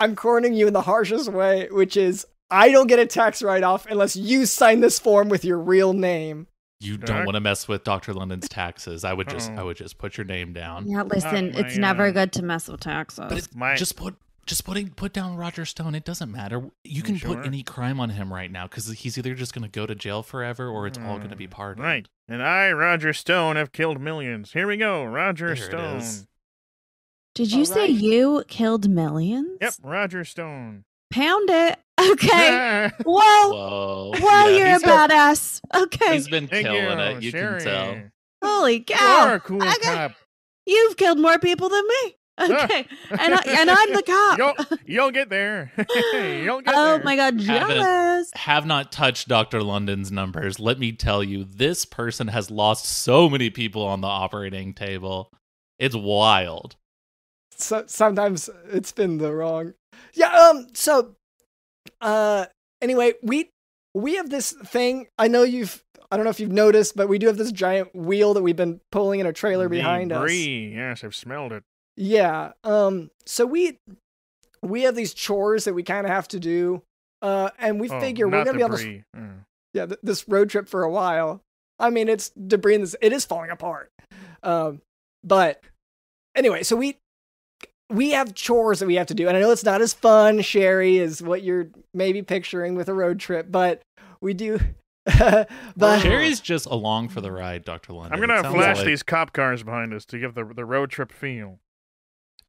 I'm cornering you in the harshest way, which is I don't get a tax write off unless you sign this form with your real name. You Doc? don't want to mess with Dr. London's taxes. I would just I Uh-oh. would just put your name down. Yeah, listen, my, it's never uh, good to mess with taxes. But it's My- just put just putting put down Roger Stone. It doesn't matter. You can sure? put any crime on him right now because he's either just going to go to jail forever or it's all going to be Hmm, pardoned. Right. And I, Roger Stone, have killed millions. Here we go, Roger There Stone. is. Did you say Alright. you killed millions? Yep, Roger Stone. Pound it. Okay. [laughs] Ah, Whoa. Whoa. Whoa, Yeah, you're a he's- badass. Okay. He's been Thank killing you, it. You Sherry. can tell. Holy You cow. are a cool Okay. cop. You've killed more people than me. [laughs] Okay. and, I, and I'm the cop. You'll, [laughs] you'll get there. you'll get oh there. my god, Haven't- jealous. Have not touched Dr. London's numbers. Let me tell you, this person has lost so many people on the operating table. It's wild. so, sometimes it's been the wrong. Yeah. Um. So, uh. Anyway, we we have this thing. I know you've. I don't know if you've noticed, but we do have this giant wheel that we've been pulling in a trailer behind us. brie. Yes, I've smelled it. Yeah. Um. So we we have these chores that we kind of have to do. Uh. And we Oh, figure we're gonna be on this. Mm. yeah th- this road trip for a while. I mean, it's debris in this. It is falling apart. Um. But anyway, so we we have chores that we have to do, and I know it's not as fun, Sherry, as what you're maybe picturing with a road trip, but we do. [laughs] but Sherry's just along for the ride, Dr. London. I'm gonna flash like- these cop cars behind us to give the the road trip feel.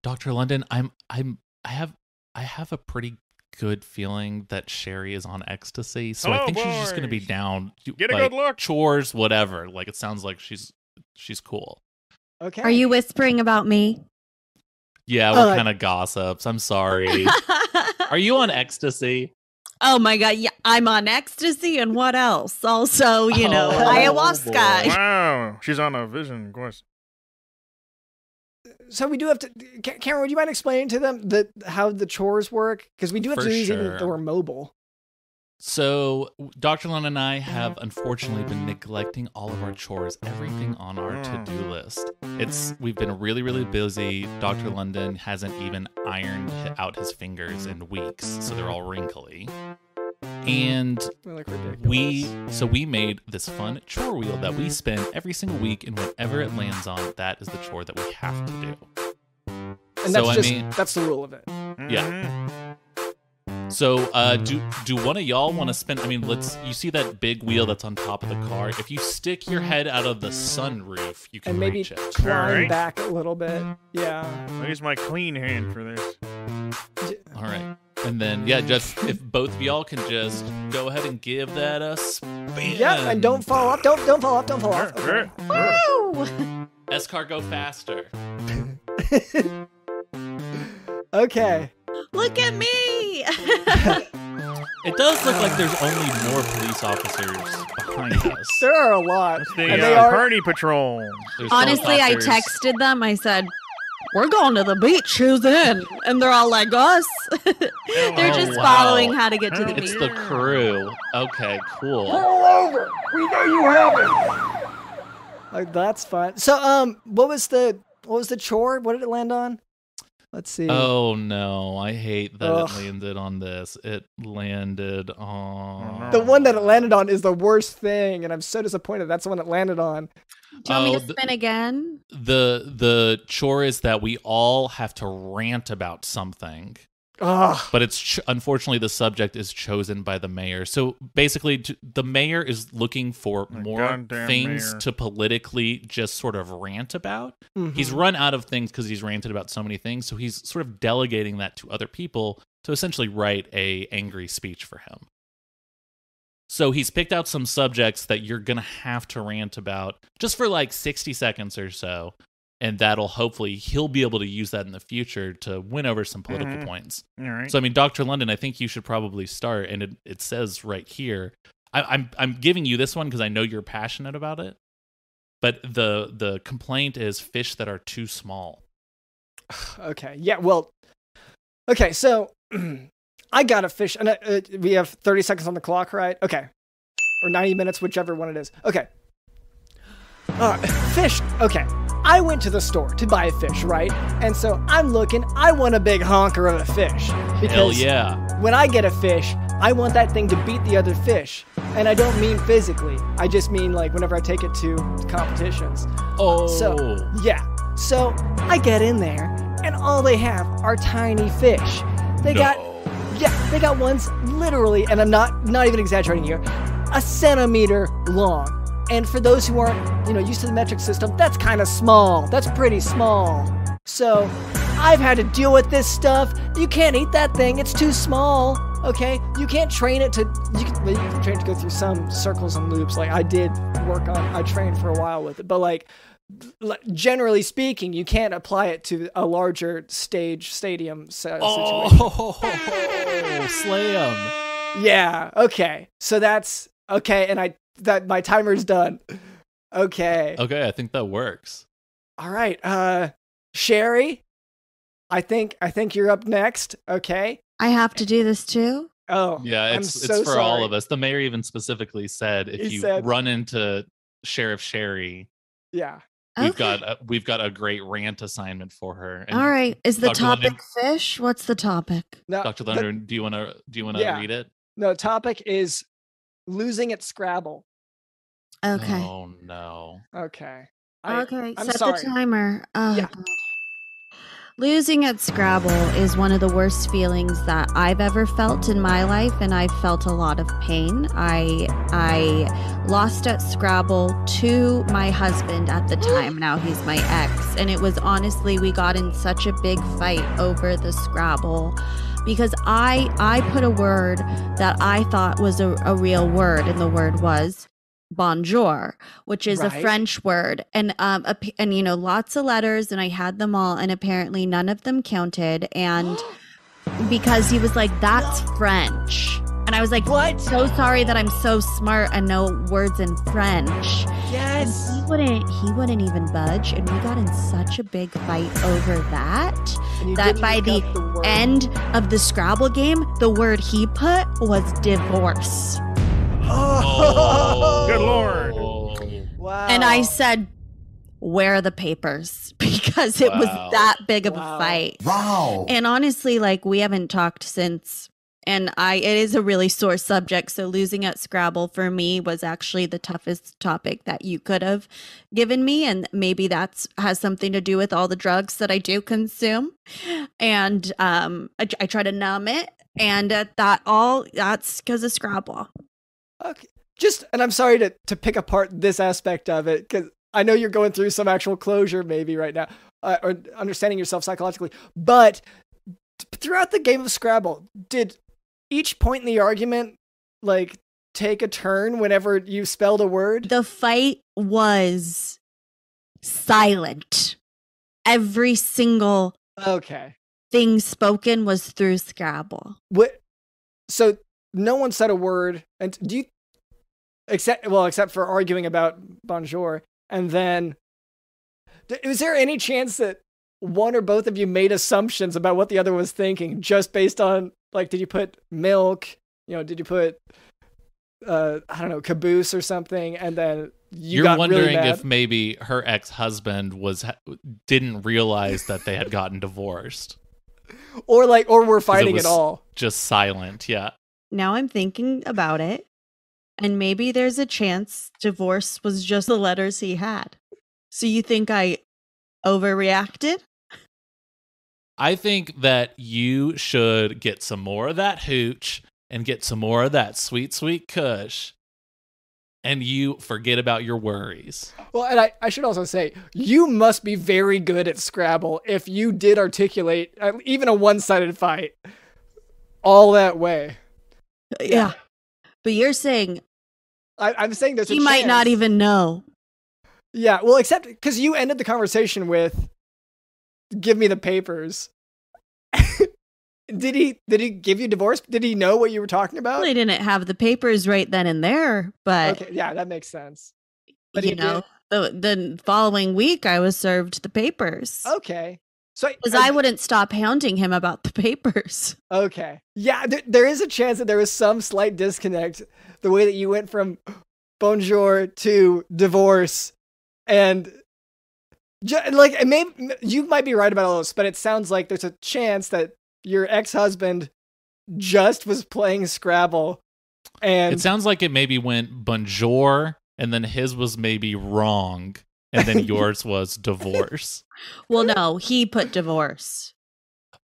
Dr. London, I'm I'm I have I have a pretty good feeling that Sherry is on ecstasy. So I Hello, think she's just gonna be down. Get a good look. Chores, whatever. Like it sounds like she's she's cool. okay. Are you whispering about me? Yeah, we're Uh, kind of gossips. I'm sorry. Are you on ecstasy? [laughs] Oh my god, yeah, I'm on ecstasy and what else? Also, you know, Oh, ayahuasca. boy. Wow, [laughs] she's on a vision quest. So we do have to. Ca- Cameron, would you mind explaining to them that how the chores work? Because we do have For to do these even though we're mobile. So, Dr. London and I have unfortunately been neglecting all of our chores, everything on our hmm. to-do list. It's we've been really, really busy. Dr. London hasn't even ironed out his fingers in weeks, so they're all wrinkly. And We're like ridiculous. we so we made this fun chore wheel that we spin every single week, and whatever it lands on, that is the chore that we have to do. and so, that's I just mean- that's the rule of it. Yeah. Mm-hmm. So, uh, do do one of y'all want to spin? I mean, let's. You see that big wheel that's on top of the car? If you stick your head out of the sunroof, you can And maybe reach it. climb Alright. back a little bit. Yeah. I'll use my clean hand for this. All right, and then yeah, just if both of y'all can just go ahead and give that a spin. Yeah, and don't fall off. Don't don't fall off. Don't fall off. Grr, Okay. Woo! [laughs] S car go faster. [laughs] okay. Look at me. [laughs] It does look like there's only more police officers behind [laughs] us. There are a lot. It's the and they uh, are party patrol. There's Honestly, I texted them. I said, "We're going to the beach. Who's in?" And they're all like, "Us." [laughs] they're Oh, just wow. following how to get to the It's beach. It's the crew. Okay, cool. over. We know you have it. Like that's fine. So um, what was the what was the chore? What did it land on? Let's see. Oh no, I hate that Ugh. it landed on this. It landed on The one that it landed on is the worst thing, and I'm so disappointed. That's the one it landed on. Do you want me Oh, to th- spin again? the the chore is that we all have to rant about something. Ugh. But it's ch- unfortunately the subject is chosen by the mayor. So basically, t- the mayor is looking for The more things mayor. to politically just sort of rant about. Mhm. He's run out of things because he's ranted about so many things. So he's sort of delegating that to other people to essentially write a angry speech for him. So he's picked out some subjects that you're gonna have to rant about just for like 60 seconds or so. And that'll hopefully he'll be able to use that in the future to win over some political Mhm. points. All right. So I mean, Dr. London, I think you should probably start. And it, it says right here, I, I'm I'm giving you this one because I know you're passionate about it. But the the complaint is fish that are too small. [sighs] Okay. Yeah. Well. Okay. So [clears throat] I got a fish, and uh, uh, we have 30 seconds on the clock, right? Okay. Or 90 minutes, whichever one it is. Okay. Uh, fish. Okay. I went to the store to buy a fish, right? And so I'm looking. I want a big honker of a fish because Hell yeah! when I get a fish, I want that thing to beat the other fish. And I don't mean physically. I just mean like whenever I take it to competitions. Oh, So, yeah. So I get in there, and all they have are tiny fish. They got, yeah, they got ones literally, and I'm not not even exaggerating here, a centimeter long. And for those who aren't, you know, used to the metric system, that's kind of small. That's pretty small. So I've had to deal with this stuff. You can't eat that thing. It's too small. Okay, you can't train it to. You can, well, you can train it to go through some circles and loops. Like I did work on. I trained for a while with it, but like like, generally speaking, you can't apply it to a larger stage stadium uh, oh. situation. Oh, [laughs] slam. Yeah. Okay. So that's okay, and I that my timer's done. Okay. Okay, I think that works. All right. Uh, Sherry, I think I think you're up next. Okay. I have to do this too. Oh. Yeah, I'm it's so it's for all of us. The mayor even specifically said if He you said- run into Sheriff Sherry, Yeah. we've Okay. got a, we've got a great rant assignment for her. And All right. Is the Dr. London- topic fish? What's the topic? No. Dr. the- do you want to do you want to Yeah. read it? No. Topic is losing at Scrabble. Okay. Oh no. Okay. I- okay. I'm set sorry. the timer. Oh, Yeah. God. Losing at Scrabble is one of the worst feelings that I've ever felt in my life, and I've felt a lot of pain. I I lost at Scrabble to my husband at the time. Now [gasps] he's my ex, and it was honestly we got in such a big fight over the Scrabble because I I put a word that I thought was a, a real word, and the word was bonjour, which is Right. a French word, and um ap- and you know lots of letters, and I had them all, and apparently none of them counted, and [gasps] because he was like that's French, and I was like What? so sorry that I'm so smart and know words in French. Yes. And he wouldn't he wouldn't even budge and we got in such a big fight over that that by the the end of the Scrabble game, the word he put was divorce. Oh. Good lord. Wow. And I said, Where are the papers? [laughs] Because it was that big of Wow. a fight. Wow. And honestly, like we haven't talked since and I it is a really sore subject. So losing at Scrabble for me was actually the toughest topic that you could have given me. And maybe that's has something to do with all the drugs that I do consume. And um I, I try to numb it. And uh, that all that's because of Scrabble. Okay. Just and I'm sorry to to pick apart this aspect of it because I know you're going through some actual closure maybe right now uh, or understanding yourself psychologically, but throughout the game of Scrabble, did each point in the argument like take a turn whenever you spelled a word? The fight was silent. Every single okay. thing spoken was through Scrabble. What? So no one said a word, and do you? Except well, except for arguing about bonjour, and then, is there any chance that one or both of you made assumptions about what the other was thinking just based on like, did you put milk? You know, did you put, uh, I don't know, caboose or something, and then you You're got wondering really if maybe her ex-husband was didn't realize that they had [laughs] gotten divorced. or like, or we're 'Cause it fighting at all. Just silent. Yeah. Now I'm thinking about it, and maybe there's a chance divorce was just the letters he had. So you think I overreacted? I think that you should get some more of that hooch and get some more of that sweet, sweet kush. And you forget about your worries. Well, and I, I should also say, you must be very good at Scrabble if you did articulate uh, even a one sided fight all that way. Yeah. But you're saying I, I'm saying there's a he might not even know. Yeah, well, except because you ended the conversation with, "Give me the papers." [laughs] did he? Did he give you divorce? Did he know what you were talking about? Well, I didn't have the papers right then and there, but Okay, yeah, that makes sense. but you did- know, the the following week I was served the papers. Okay, so Because I wouldn't stop hounding him about the papers. [laughs] Okay. Yeah, there, there is a chance that there was some slight disconnect the way that you went from bonjour to divorce and like it may you might be right about all this, but it sounds like there's a chance that your ex-husband just was playing Scrabble and it sounds like it maybe went bonjour and then his was maybe wrong and then [laughs] yours was divorce. Well, no, he put divorce.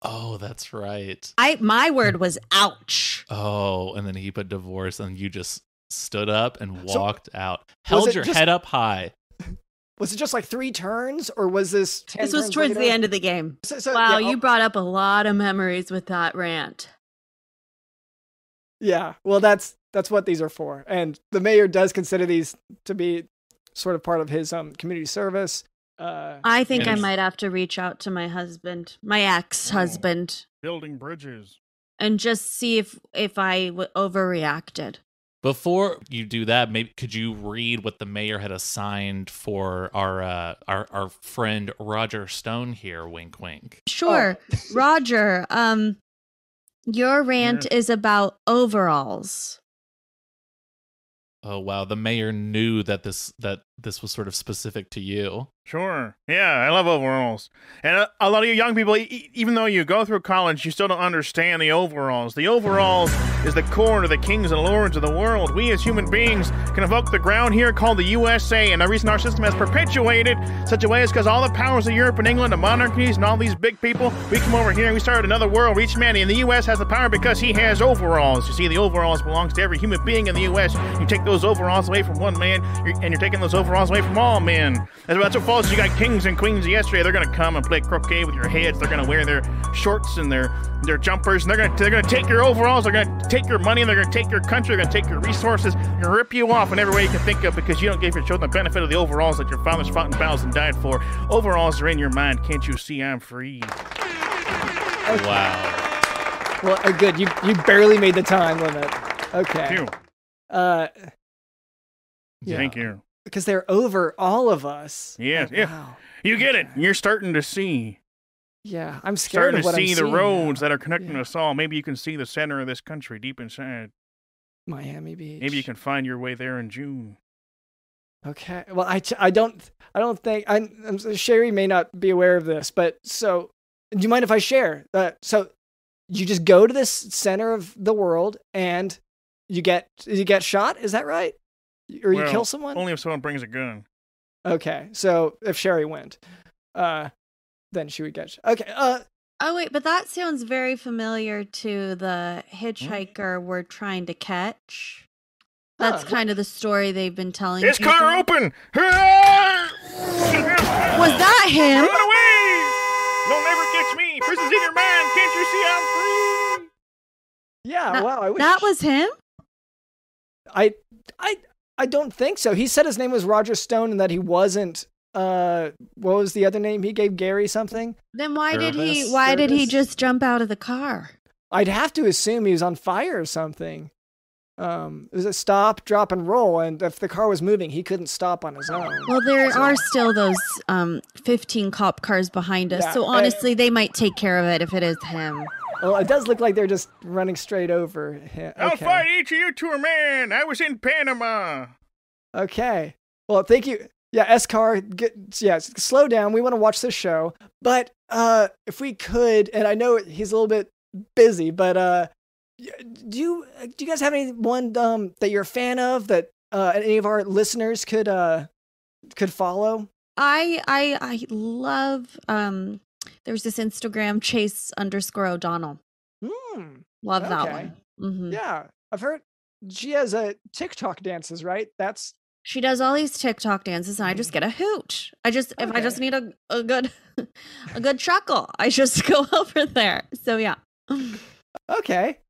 Oh, that's right. I my word was ouch. Oh, and then he put divorce and you just stood up and So, walked out. Held your just- head up high. Was it just like three turns, or was this? This was turns towards the end of the game. So, so- Wow, yeah, you oh, brought up a lot of memories with that rant. Yeah, well, that's that's what these are for, and the mayor does consider these to be sort of part of his um community service. Uh, I think I might have to reach out to my husband, my ex-husband, Building bridges. and just see if if I w- overreacted. Before you do that, maybe could you read what the mayor had assigned for our uh, our our friend Roger Stone here? Wink, wink. Sure, [laughs] Roger. Um, your rant is about overalls. Oh wow, the mayor knew that this that this was sort of specific to you. Sure. Yeah, I love overalls. And a, a lot of you young people, e- even though you go through college, you still don't understand the overalls. The overalls is the core to the kings and lords of the world. We as human beings can evoke the ground here called the USA, and the reason our system has perpetuated such a way is because all the powers of Europe and England, the monarchies, and all these big people, we come over here and we started another world, reach humanity. And the US has the power because he has overalls. You see, the overalls belongs to every human being in the US. You take those overalls away from one man, and you're taking those overalls away from all men. That's that's what falls. You got kings and queens yesterday. They're gonna come and play croquet with your heads. They're gonna wear their shorts and their their jumpers, and they're gonna they're gonna take your overalls. They're gonna take your money. and They're gonna take your country. They're gonna take your resources. They're gonna rip you off in every way you can think of because you don't give your children the benefit of the overalls that your fathers fought in battles and died for. Overalls are in your mind. Can't you see I'm free? Wow. well, uh, good. You you barely made the time limit. Okay. Phew. Uh, Yeah. Thank you. Because they're over all of us. Like, yeah. Wow. You get it. You're starting to see. Yeah, I'm scared Starting to see I'm the roads now. that are connecting Yeah. us all. Maybe you can see the center of this country deep inside. Miami Beach. Maybe you can find your way there in June. Okay. Well, I, t- I don't I don't think I I'm, Sherry may not be aware of this, but so do you mind if I share? Uh, so you just go to this center of the world and you get you get shot. Is that right? Or you kill someone? Only if someone brings a gun. Okay. So if Sherry went, uh, then she would get. Sh- okay. Uh, Oh wait, but that sounds very familiar to the hitchhiker we're trying to catch. That's Huh, kind of the story they've been telling. This people. car open! [laughs] Was that him? Run away! You'll never catch me! Prison's in your mind! Can't you see I'm free? yeah. That- wow. I wish That was him. I I I don't think so. He said his name was Roger Stone and that he wasn't. Uh, what was the other name he gave Gary something? Then why did he? Service- Why did he just jump out of the car? I'd have to assume he was on fire or something. Um, it was a stop, drop, and roll, and if the car was moving, he couldn't stop on his own. Well, there are still those um 15 cop cars behind us. Yeah, So uh, honestly, they might take care of it if it is him. Well, it does look like they're just running straight over him. I'll fight each of you to a man! I was in Panama! Okay. Well, thank you. Yeah, S car. Get yeah. Slow down. We want to watch this show, but uh, if we could, and I know he's a little bit busy, but uh, do you do you guys have anyone um that you're a fan of that uh any of our listeners could uh could follow? I I I love um. There's this Instagram chase underscore O'Donnell. Hmm. Love that Okay. one. hmm Yeah, I've heard she has a TikTok dances, right? That's She does all these TikTok dances, and I just get a hoot. I just if I just need a a good [laughs] a good chuckle, I just [laughs] go [laughs] over there. So yeah. okay.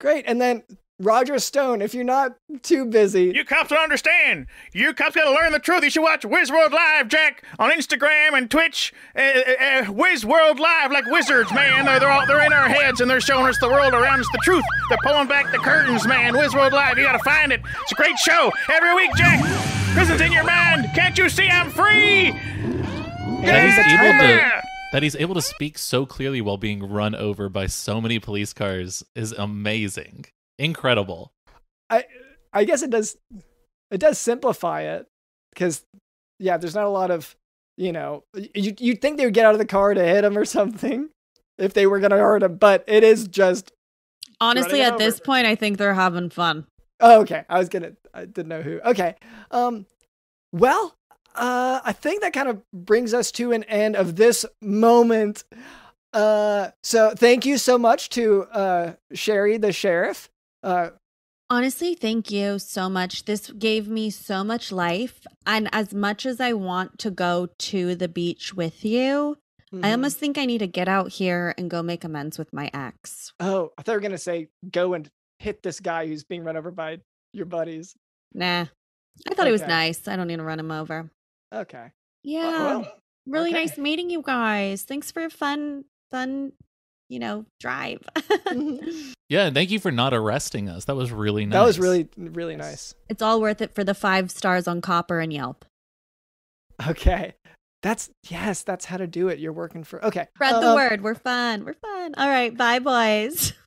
Great. And then Roger Stone, if you're not too busy. You cops don't understand. You cops gotta learn the truth. You should watch Wiz World Live, Jack, on Instagram and Twitch. Uh, uh, uh, Wiz World Live, like wizards, man. They're, they're all they're in our heads and they're showing us the world around us, the truth. They're pulling back the curtains, man. Wiz World Live, you gotta find it. It's a great show every week, Jack. Prison's in your mind. Can't you see I'm free? That he's able to Yeah. that he's able to speak so clearly while being run over by so many police cars is amazing. Incredible. I I guess it does it does simplify it because yeah, there's not a lot of you know you you'd think they would get out of the car to hit him or [laughs] something if they were gonna hurt him, but it is just Honestly, Running at this point, I think they're having fun. oh, okay. I was gonna I didn't know who. Okay, um, well, uh, I think that kind of brings us to an end of this moment. Uh, so thank you so much to uh Sherry the sheriff. Uh, Honestly, thank you so much. This gave me so much life. And as much as I want to go to the beach with you, I Mhm. almost think I need to get out here and go make amends with my ex. Oh, I thought you were gonna say go and hit this guy who's being run over by your buddies. Nah. I thought it was nice. I don't need to run him over. Okay. Yeah. well, really okay. nice meeting you guys. Thanks for a fun, fun, you know, drive. [laughs] Yeah, thank you for not arresting us. That was really nice. That was really, really nice. it's all worth it for the five stars on Copper and Yelp. Okay. That's yes, that's how to do it. You're working for okay. Spread the um, word. We're fun. We're fun. All right. Bye, boys. [laughs]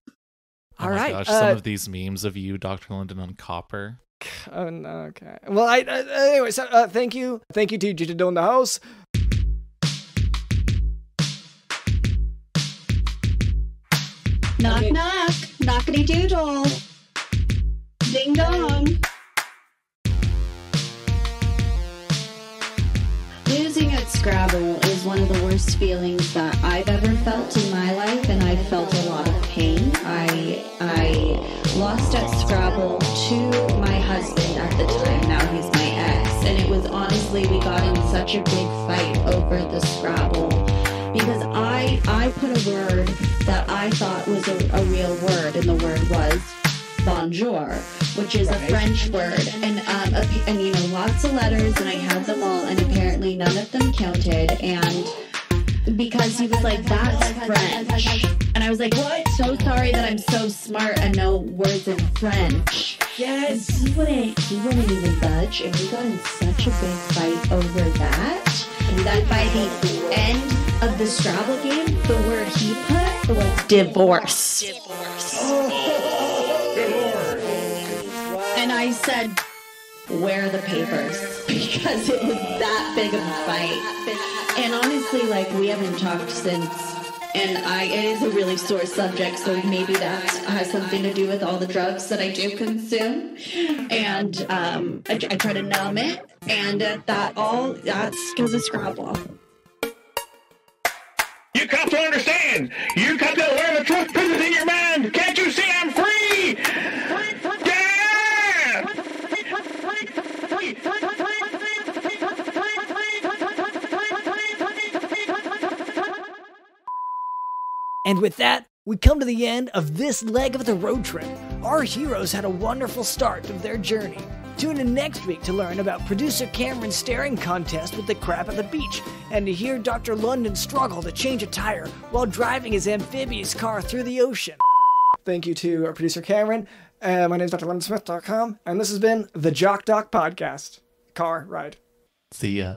Oh All my right, gosh, uh, some of these memes of you, Dr. London, on copper. Oh, no, okay. Well, I uh, anyway. So, uh, thank you, thank you to DJ Dylan in the house. Knock knock, knockity doodle. Ding dong. Losing at Scrabble is one of the worst feelings that I've ever felt in my life, and I felt a lot of pain. I I lost at Scrabble to my husband at the time. Now he's my ex, and it was honestly we got in such a big fight over the Scrabble because I I put a word that I thought was a, a real word, and the word was bonjour, which is a French word, and um, a, and you know lots of letters, and I had them all, and apparently none of them counted, and because he was like that's French, and I was like, what? So sorry that I'm so smart and know words in French. Yes. He wouldn't. He wouldn't even budge, and we got in such a big fight over that. That by the end of the Scrabble game, the word he put was divorce. Divorce. And I said, Where are the papers? [laughs] Because it was that big of a fight. And honestly, like, we haven't talked since. And I, it is a really sore subject, so maybe that has something to do with all the drugs that I do consume. And um, I, I try to numb it, and uh, that all, that's because of Scrabble. You got to understand. You got to learn the truth. Put it in your mind. Can't you see I'm free? Yeah! And with that, we come to the end of this leg of the road trip. Our heroes had a wonderful start of their journey. Tune in next week to learn about producer Cameron's staring contest with the crab at the beach and to hear Dr. London struggle to change a tire while driving his amphibious car through the ocean. Thank you to our producer Cameron. Uh, my name is drlondonsmith.com, and this has been the Jock Doc Podcast. Car ride. See ya.